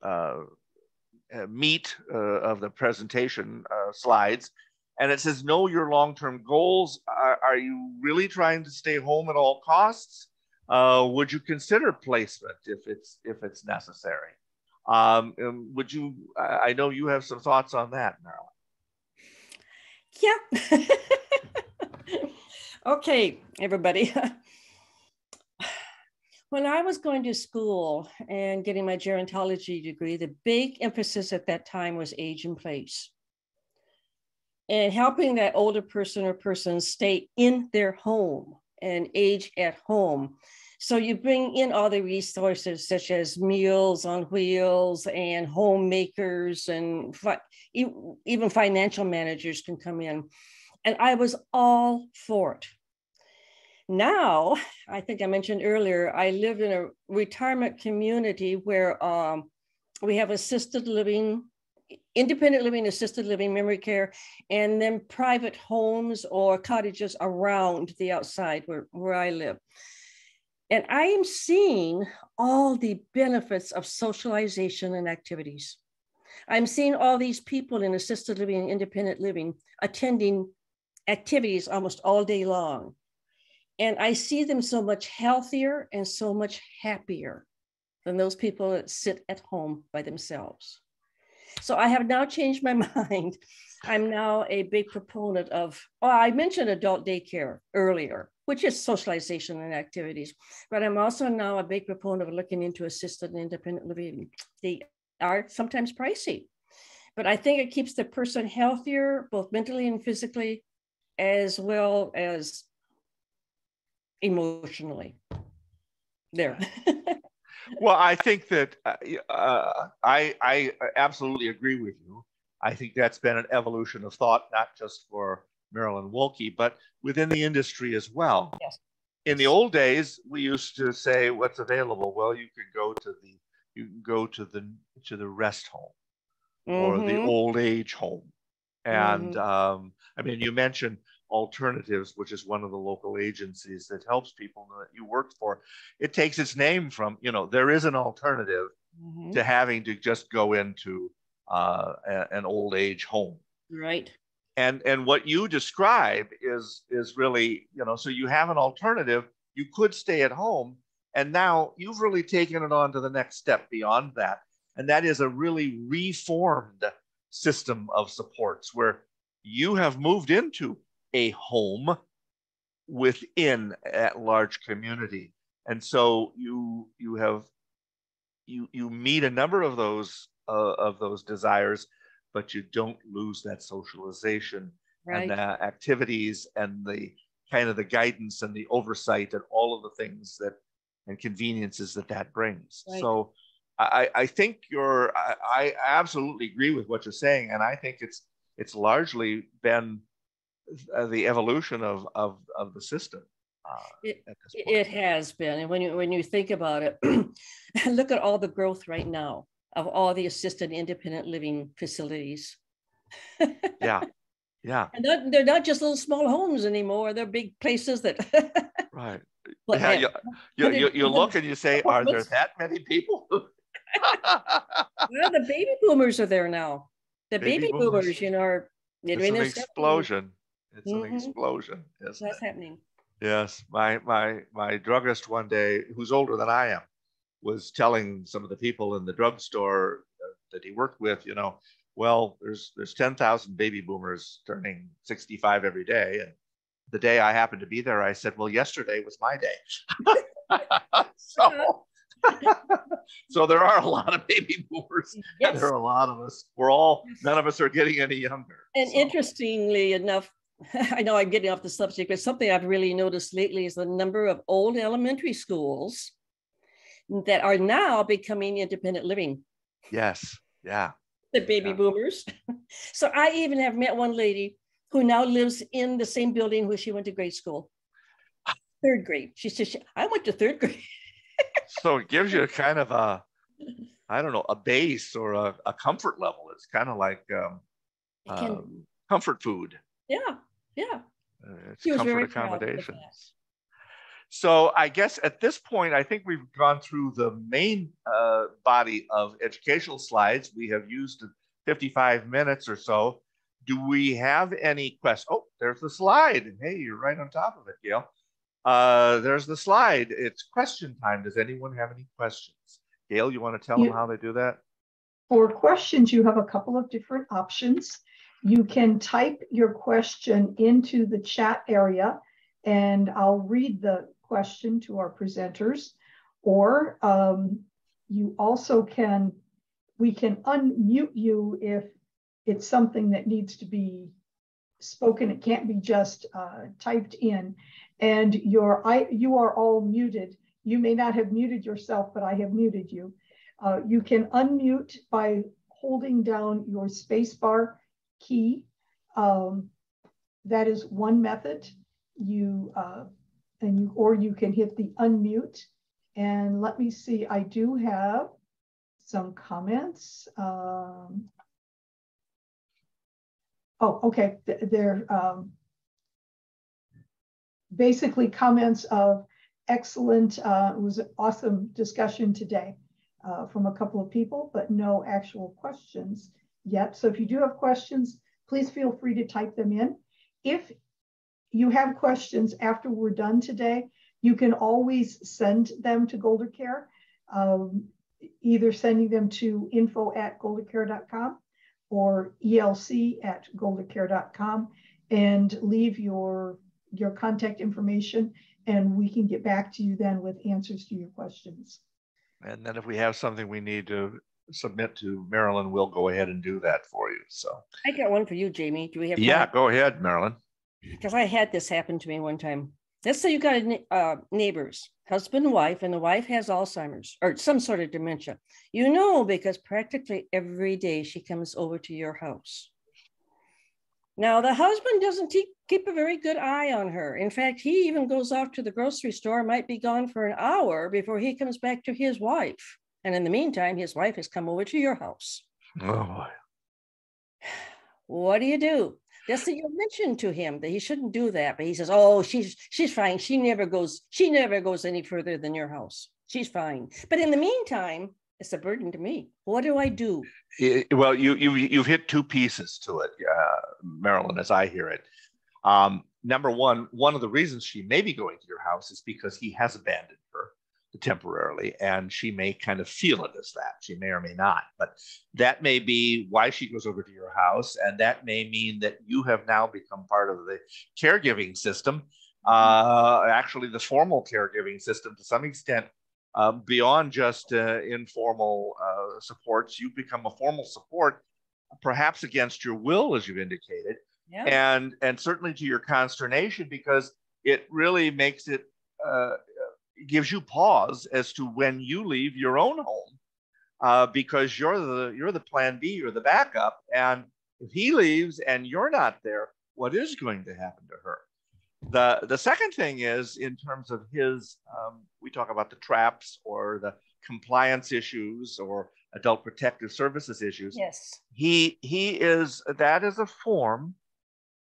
[SPEAKER 1] uh, uh meat uh, of the presentation uh, slides. And it says, know your long-term goals. Are, are, you really trying to stay home at all costs? Uh, would you consider placement if it's if it's necessary? Um, would you? I know you have some thoughts on that, Marilyn.
[SPEAKER 2] Yeah. okay, everybody. when I was going to school and getting my gerontology degree, the big emphasis at that time was age in place. and helping that older person or person stay in their home and age at home. So you bring in all the resources such as meals on wheels and homemakers and fi- even financial managers can come in. And I was all for it. Now, I think I mentioned earlier, I live in a retirement community where um, we have assisted living independent living, assisted living, memory care, and then private homes or cottages around the outside where, where I live. And I am seeing all the benefits of socialization and activities. I'm seeing all these people in assisted living and independent living attending activities almost all day long. And I see them so much healthier and so much happier than those people that sit at home by themselves. So I have now changed my mind. I'm now a big proponent of, oh, I mentioned adult daycare earlier, which is socialization and activities, but I'm also now a big proponent of looking into assisted and independent living. They are sometimes pricey, but I think it keeps the person healthier, both mentally and physically, as well as emotionally. There.
[SPEAKER 1] well, I think that uh, uh, I, I absolutely agree with you. I think that's been an evolution of thought, not just for Marilyn Wolke, but within the industry as well.
[SPEAKER 2] Yes.
[SPEAKER 1] In the old days, we used to say, "What's available?" Well, you could go to the you can go to the to the rest home mm-hmm. or the mm-hmm. old age home, and mm-hmm. um, I mean, you mentioned Alternatives, which is one of the local agencies that helps people that you work for. It takes its name from, you know, there is an alternative mm-hmm. to having to just go into uh, a, an old age home.
[SPEAKER 2] Right.
[SPEAKER 1] And and what you describe is is really, you know, so you have an alternative. You could stay at home, and now you've really taken it on to the next step beyond that, and that is a really reformed system of supports where you have moved into a home within a large community and so you you have you you meet a number of those uh, of those desires but you don't lose that socialization right. and the activities and the kind of the guidance and the oversight and all of the things that and conveniences that that brings right. so I, I think you're I, I absolutely agree with what you're saying and i think it's it's largely been uh, the evolution of of of the system.
[SPEAKER 2] Uh, it, it has been, and when you when you think about it, look at all the growth right now of all the assisted independent living facilities.
[SPEAKER 1] yeah, yeah,
[SPEAKER 2] and they're, they're not just little small homes anymore; they're big places that.
[SPEAKER 1] right. yeah, you, you, you, you look and you say, "Are there that many people?" well,
[SPEAKER 2] the baby boomers are there now. The baby, baby boomers, boomers, you know, are
[SPEAKER 1] it's an explosion. It's mm-hmm. an explosion. Isn't
[SPEAKER 2] That's
[SPEAKER 1] it?
[SPEAKER 2] happening.
[SPEAKER 1] Yes, my my my druggist one day, who's older than I am, was telling some of the people in the drugstore uh, that he worked with, you know, well, there's there's 10,000 baby boomers turning 65 every day, and the day I happened to be there, I said, well, yesterday was my day. so. so there are a lot of baby boomers yes. and there are a lot of us we're all none of us are getting any younger
[SPEAKER 2] and so. interestingly enough I know I'm getting off the subject, but something I've really noticed lately is the number of old elementary schools that are now becoming independent living.
[SPEAKER 1] Yes. Yeah.
[SPEAKER 2] The baby
[SPEAKER 1] yeah.
[SPEAKER 2] boomers. so I even have met one lady who now lives in the same building where she went to grade school. Third grade. She says, I went to third grade.
[SPEAKER 1] so it gives you a kind of a, I don't know, a base or a, a comfort level. It's kind of like um, um, comfort food.
[SPEAKER 2] Yeah. Yeah.
[SPEAKER 1] Uh, it's comfort accommodations. So I guess at this point, I think we've gone through the main uh, body of educational slides. We have used 55 minutes or so. Do we have any questions? Oh, there's the slide. And hey, you're right on top of it, Gail. Uh, there's the slide. It's question time. Does anyone have any questions? Gail, you want to tell you, them how they do that?
[SPEAKER 3] For questions, you have a couple of different options. You can type your question into the chat area and I'll read the question to our presenters. Or um, you also can, we can unmute you if it's something that needs to be spoken. It can't be just uh, typed in. And your, I, you are all muted. You may not have muted yourself, but I have muted you. Uh, you can unmute by holding down your spacebar key. Um, that is one method. You uh, and you or you can hit the unmute. And let me see. I do have some comments. Um, oh, okay. They're um, basically comments of excellent. Uh, it was an awesome discussion today uh, from a couple of people, but no actual questions yet. So if you do have questions, please feel free to type them in. If you have questions after we're done today, you can always send them to GolderCare, um, either sending them to info at goldercare.com or elc at goldercare.com and leave your, your contact information and we can get back to you then with answers to your questions.
[SPEAKER 1] And then if we have something we need to submit to Marilyn, we'll go ahead and do that for you. So
[SPEAKER 2] I got one for you, Jamie. Do we have?
[SPEAKER 1] Yeah, go ahead, Marilyn.
[SPEAKER 2] Because I had this happen to me one time. Let's say you got a, uh, neighbors, husband and wife, and the wife has Alzheimer's or some sort of dementia. You know because practically every day she comes over to your house. Now, the husband doesn't keep a very good eye on her. In fact, he even goes off to the grocery store, might be gone for an hour before he comes back to his wife. And in the meantime, his wife has come over to your house.
[SPEAKER 1] Oh, boy.
[SPEAKER 2] What do you do? Just that you mentioned to him that he shouldn't do that, but he says, "Oh, she's she's fine. She never goes. She never goes any further than your house. She's fine." But in the meantime, it's a burden to me. What do I do?
[SPEAKER 1] Well, you you you've hit two pieces to it, uh, Marilyn, as I hear it. Um, number one, one of the reasons she may be going to your house is because he has abandoned temporarily, and she may kind of feel it as that. She may or may not, but that may be why she goes over to your house, and that may mean that you have now become part of the caregiving system. Uh, actually, the formal caregiving system to some extent um, beyond just uh, informal uh, supports, you become a formal support, perhaps against your will, as you've indicated, yeah. and and certainly to your consternation, because it really makes it uh, gives you pause as to when you leave your own home, uh, because you're the you're the plan B, you're the backup, and if he leaves and you're not there, what is going to happen to her? The, the second thing is in terms of his, um, we talk about the traps or the compliance issues or adult protective services issues.
[SPEAKER 2] Yes.
[SPEAKER 1] He, he is, that is a form,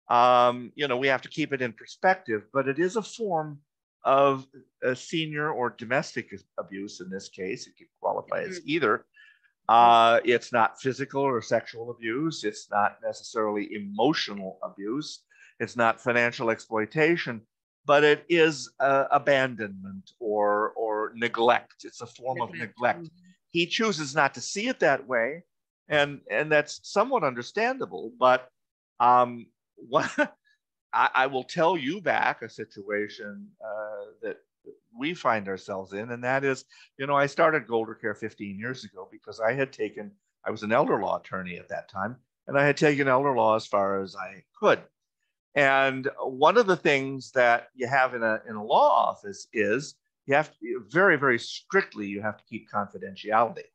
[SPEAKER 1] um, you know, we have to keep it in perspective, but it is a form of a senior or domestic abuse in this case. It could qualify as mm-hmm. either. Uh, it's not physical or sexual abuse. It's not necessarily emotional abuse. It's not financial exploitation, but it is uh, abandonment or or neglect. It's a form neglect. of neglect. Mm-hmm. He chooses not to see it that way, and and that's somewhat understandable. But um, what I, I, will tell you back a situation uh, that we find ourselves in, and that is, you know, I started GolderCare 15 years ago because I had taken, I was an elder law attorney at that time, and I had taken elder law as far as I could. And one of the things that you have in a, in a law office is you have to very, very strictly, you have to keep confidentiality.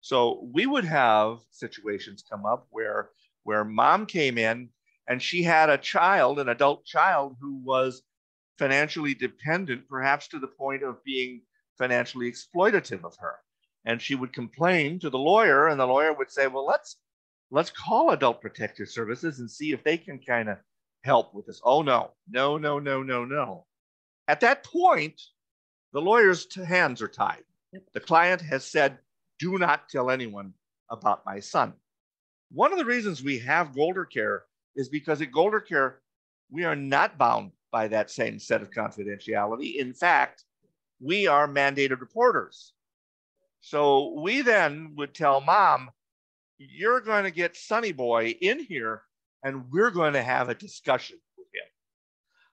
[SPEAKER 1] So we would have situations come up where, where mom came in and she had a child, an adult child who was financially dependent, perhaps to the point of being financially exploitative of her. And she would complain to the lawyer, and the lawyer would say, Well, let's let's call adult protective services and see if they can kind of help with this. Oh, no, no, no, no, no, no. At that point, the lawyer's hands are tied. The client has said, do not tell anyone about my son. One of the reasons we have GolderCare is because at GolderCare, we are not bound by that same set of confidentiality. In fact, we are mandated reporters. So we then would tell mom, you're going to get Sonny Boy in here and we're going to have a discussion with him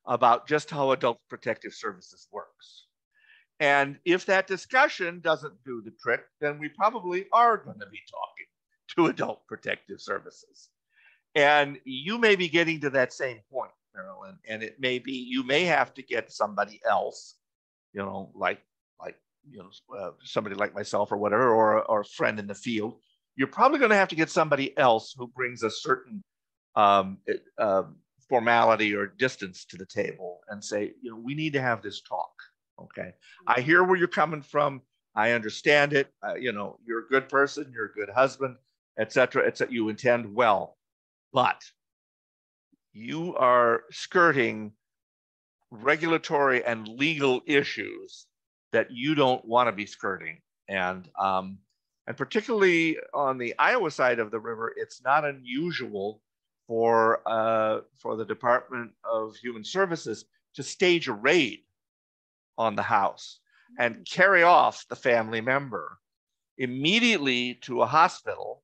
[SPEAKER 1] about just how adult protective services works. And if that discussion doesn't do the trick, then we probably are going to be talking to adult protective services. And you may be getting to that same point, Marilyn, and it may be you may have to get somebody else, you know, like like you know uh, somebody like myself or whatever, or or a friend in the field. You're probably going to have to get somebody else who brings a certain um, uh, formality or distance to the table and say, you know, we need to have this talk. Okay, I hear where you're coming from. I understand it. Uh, you know, you're a good person. You're a good husband, etc. Etc. You intend well but you are skirting regulatory and legal issues that you don't want to be skirting. And, um, and particularly on the Iowa side of the river, it's not unusual for, uh, for the Department of Human Services to stage a raid on the house and carry off the family member immediately to a hospital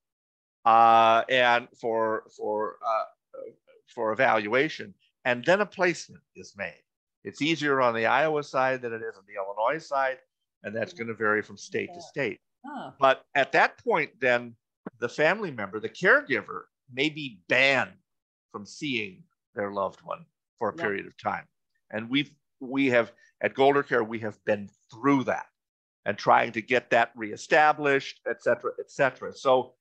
[SPEAKER 1] uh, and for for uh, for evaluation, and then a placement is made. It's easier on the Iowa side than it is on the Illinois side, and that's going to vary from state to state. But at that point, then the family member, the caregiver, may be banned from seeing their loved one for a yeah. period of time. And we've we have at GolderCare we have been through that and trying to get that reestablished, et cetera, et cetera. So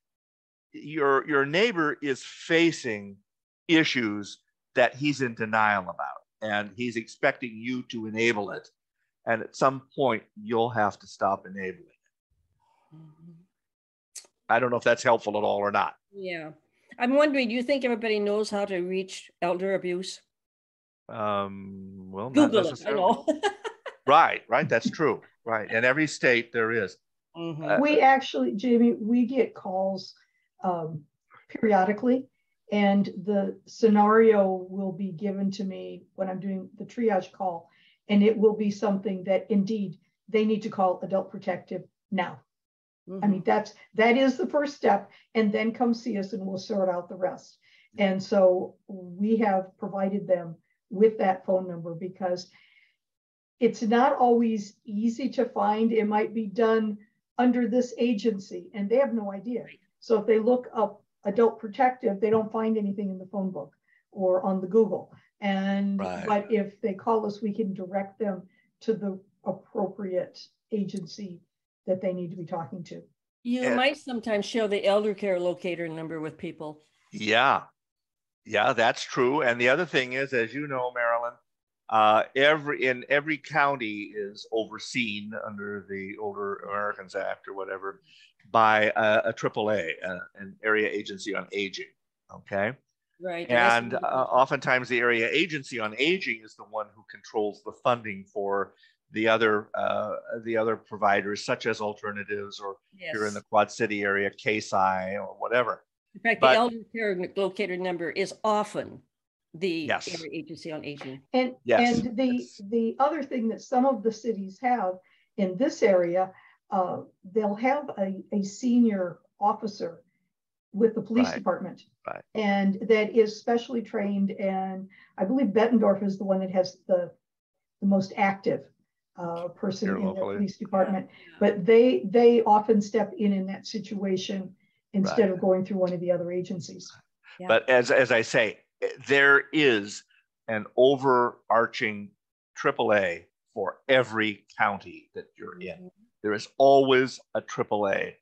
[SPEAKER 1] your your neighbor is facing issues that he's in denial about and he's expecting you to enable it. And at some point you'll have to stop enabling it. Mm-hmm. i don't know if that's helpful at all or not.
[SPEAKER 2] Yeah. I'm wondering do you think everybody knows how to reach elder abuse?
[SPEAKER 1] Um well
[SPEAKER 2] google it i know.
[SPEAKER 1] Right right that's true. Right in every state there is.
[SPEAKER 3] Mm-hmm. Uh, we actually jamie we get calls um, periodically. And the scenario will be given to me when I'm doing the triage call. And it will be something that indeed they need to call adult protective now. Mm-hmm. I mean, that's that is the first step. And then come see us and we'll sort out the rest. And so we have provided them with that phone number because it's not always easy to find. It might be done under this agency and they have no idea. So if they look up adult protective, they don't find anything in the phone book or on the Google. And right. but if they call us, we can direct them to the appropriate agency that they need to be talking to.
[SPEAKER 2] You and, might sometimes show the elder care locator number with people.
[SPEAKER 1] Yeah. Yeah, that's true. And the other thing is, as you know, Marilyn, uh, every in every county is overseen under the Older Americans Act or whatever by a, a AAA, uh, an area agency on aging. Okay.
[SPEAKER 2] Right.
[SPEAKER 1] And uh, oftentimes the area agency on aging is the one who controls the funding for the other uh, the other providers, such as alternatives or yes. here in the Quad City area, CASI or whatever.
[SPEAKER 2] In fact, but, the elder care locator number is often the yes. area agency on aging.
[SPEAKER 3] And yes. and the yes. the other thing that some of the cities have in this area uh, they'll have a, a senior officer with the police right. department. Right. And that is specially trained. And I believe Bettendorf is the one that has the, the most active uh, person Here in locally. the police department. Yeah. But they they often step in in that situation instead right. of going through one of the other agencies.
[SPEAKER 1] Yeah. But as, as I say, there is an overarching AAA for every county that you're in. There is always a AAA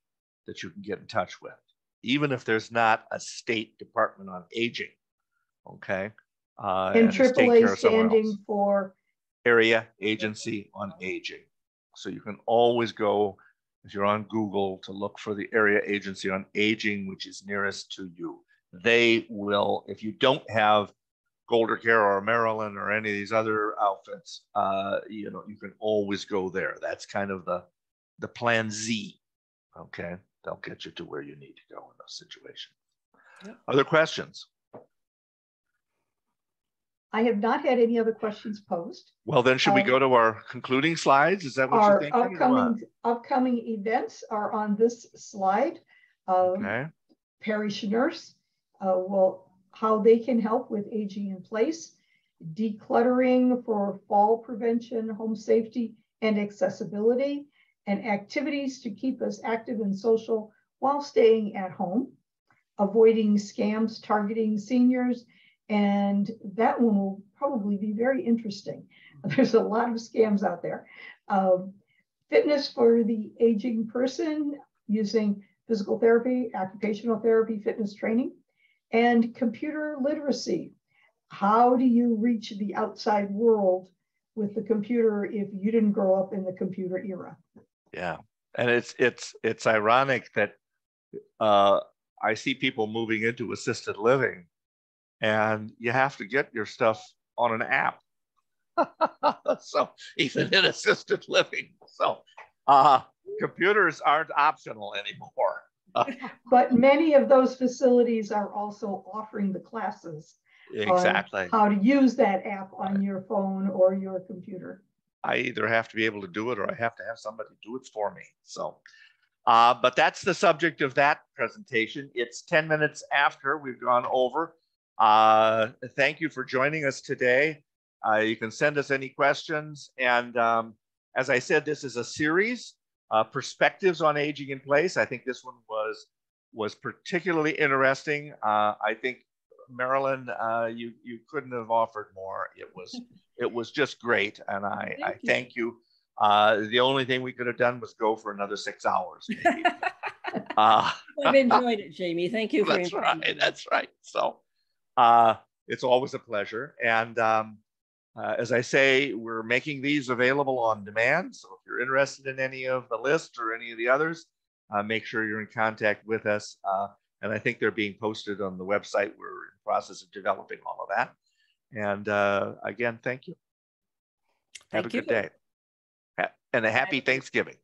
[SPEAKER 1] that you can get in touch with, even if there's not a state department on aging. Okay.
[SPEAKER 3] Uh, and, and AAA standing for
[SPEAKER 1] Area Agency on Aging. So you can always go, if you're on Google, to look for the Area Agency on Aging, which is nearest to you. They will, if you don't have GolderCare or Marilyn or any of these other outfits, uh, you know, you can always go there. That's kind of the the plan Z. Okay, they'll get you to where you need to go in those situations. Yep. Other questions?
[SPEAKER 3] I have not had any other questions posed.
[SPEAKER 1] Well, then should um, we go to our concluding slides? Is that what
[SPEAKER 3] you're
[SPEAKER 1] thinking?
[SPEAKER 3] Upcoming, upcoming events are on this slide. Um, okay. Parish nurse uh, will how they can help with aging in place, decluttering for fall prevention, home safety, and accessibility, and activities to keep us active and social while staying at home. avoiding scams targeting seniors. And that one will probably be very interesting. There's a lot of scams out there. Um, fitness for the aging person using physical therapy, occupational therapy, fitness training, and computer literacy. How do you reach the outside world with the computer if you didn't grow up in the computer era?
[SPEAKER 1] Yeah, and it's it's it's ironic that uh, I see people moving into assisted living, and you have to get your stuff on an app. so even in assisted living, so uh, computers aren't optional anymore.
[SPEAKER 3] but many of those facilities are also offering the classes
[SPEAKER 1] exactly
[SPEAKER 3] how to use that app on your phone or your computer.
[SPEAKER 1] I either have to be able to do it or I have to have somebody do it for me. So, uh, but that's the subject of that presentation. It's 10 minutes after we've gone over. Uh, thank you for joining us today. Uh, you can send us any questions. And um, as I said, this is a series, uh, Perspectives on Aging in Place. I think this one was, was particularly interesting. Uh, I think Marilyn, uh, you you couldn't have offered more. It was it was just great, and I thank I you. thank you. Uh, the only thing we could have done was go for another six hours.
[SPEAKER 2] uh, I've enjoyed it, Jamie. Thank you.
[SPEAKER 1] that's right. That's right. So uh, it's always a pleasure, and um, uh, as I say, we're making these available on demand. So if you're interested in any of the list or any of the others, uh, make sure you're in contact with us. And I think they're being posted on the website. We're in the process of developing all of that. And uh, again, thank you. Thank Have a you. good day. And a happy Thanksgiving.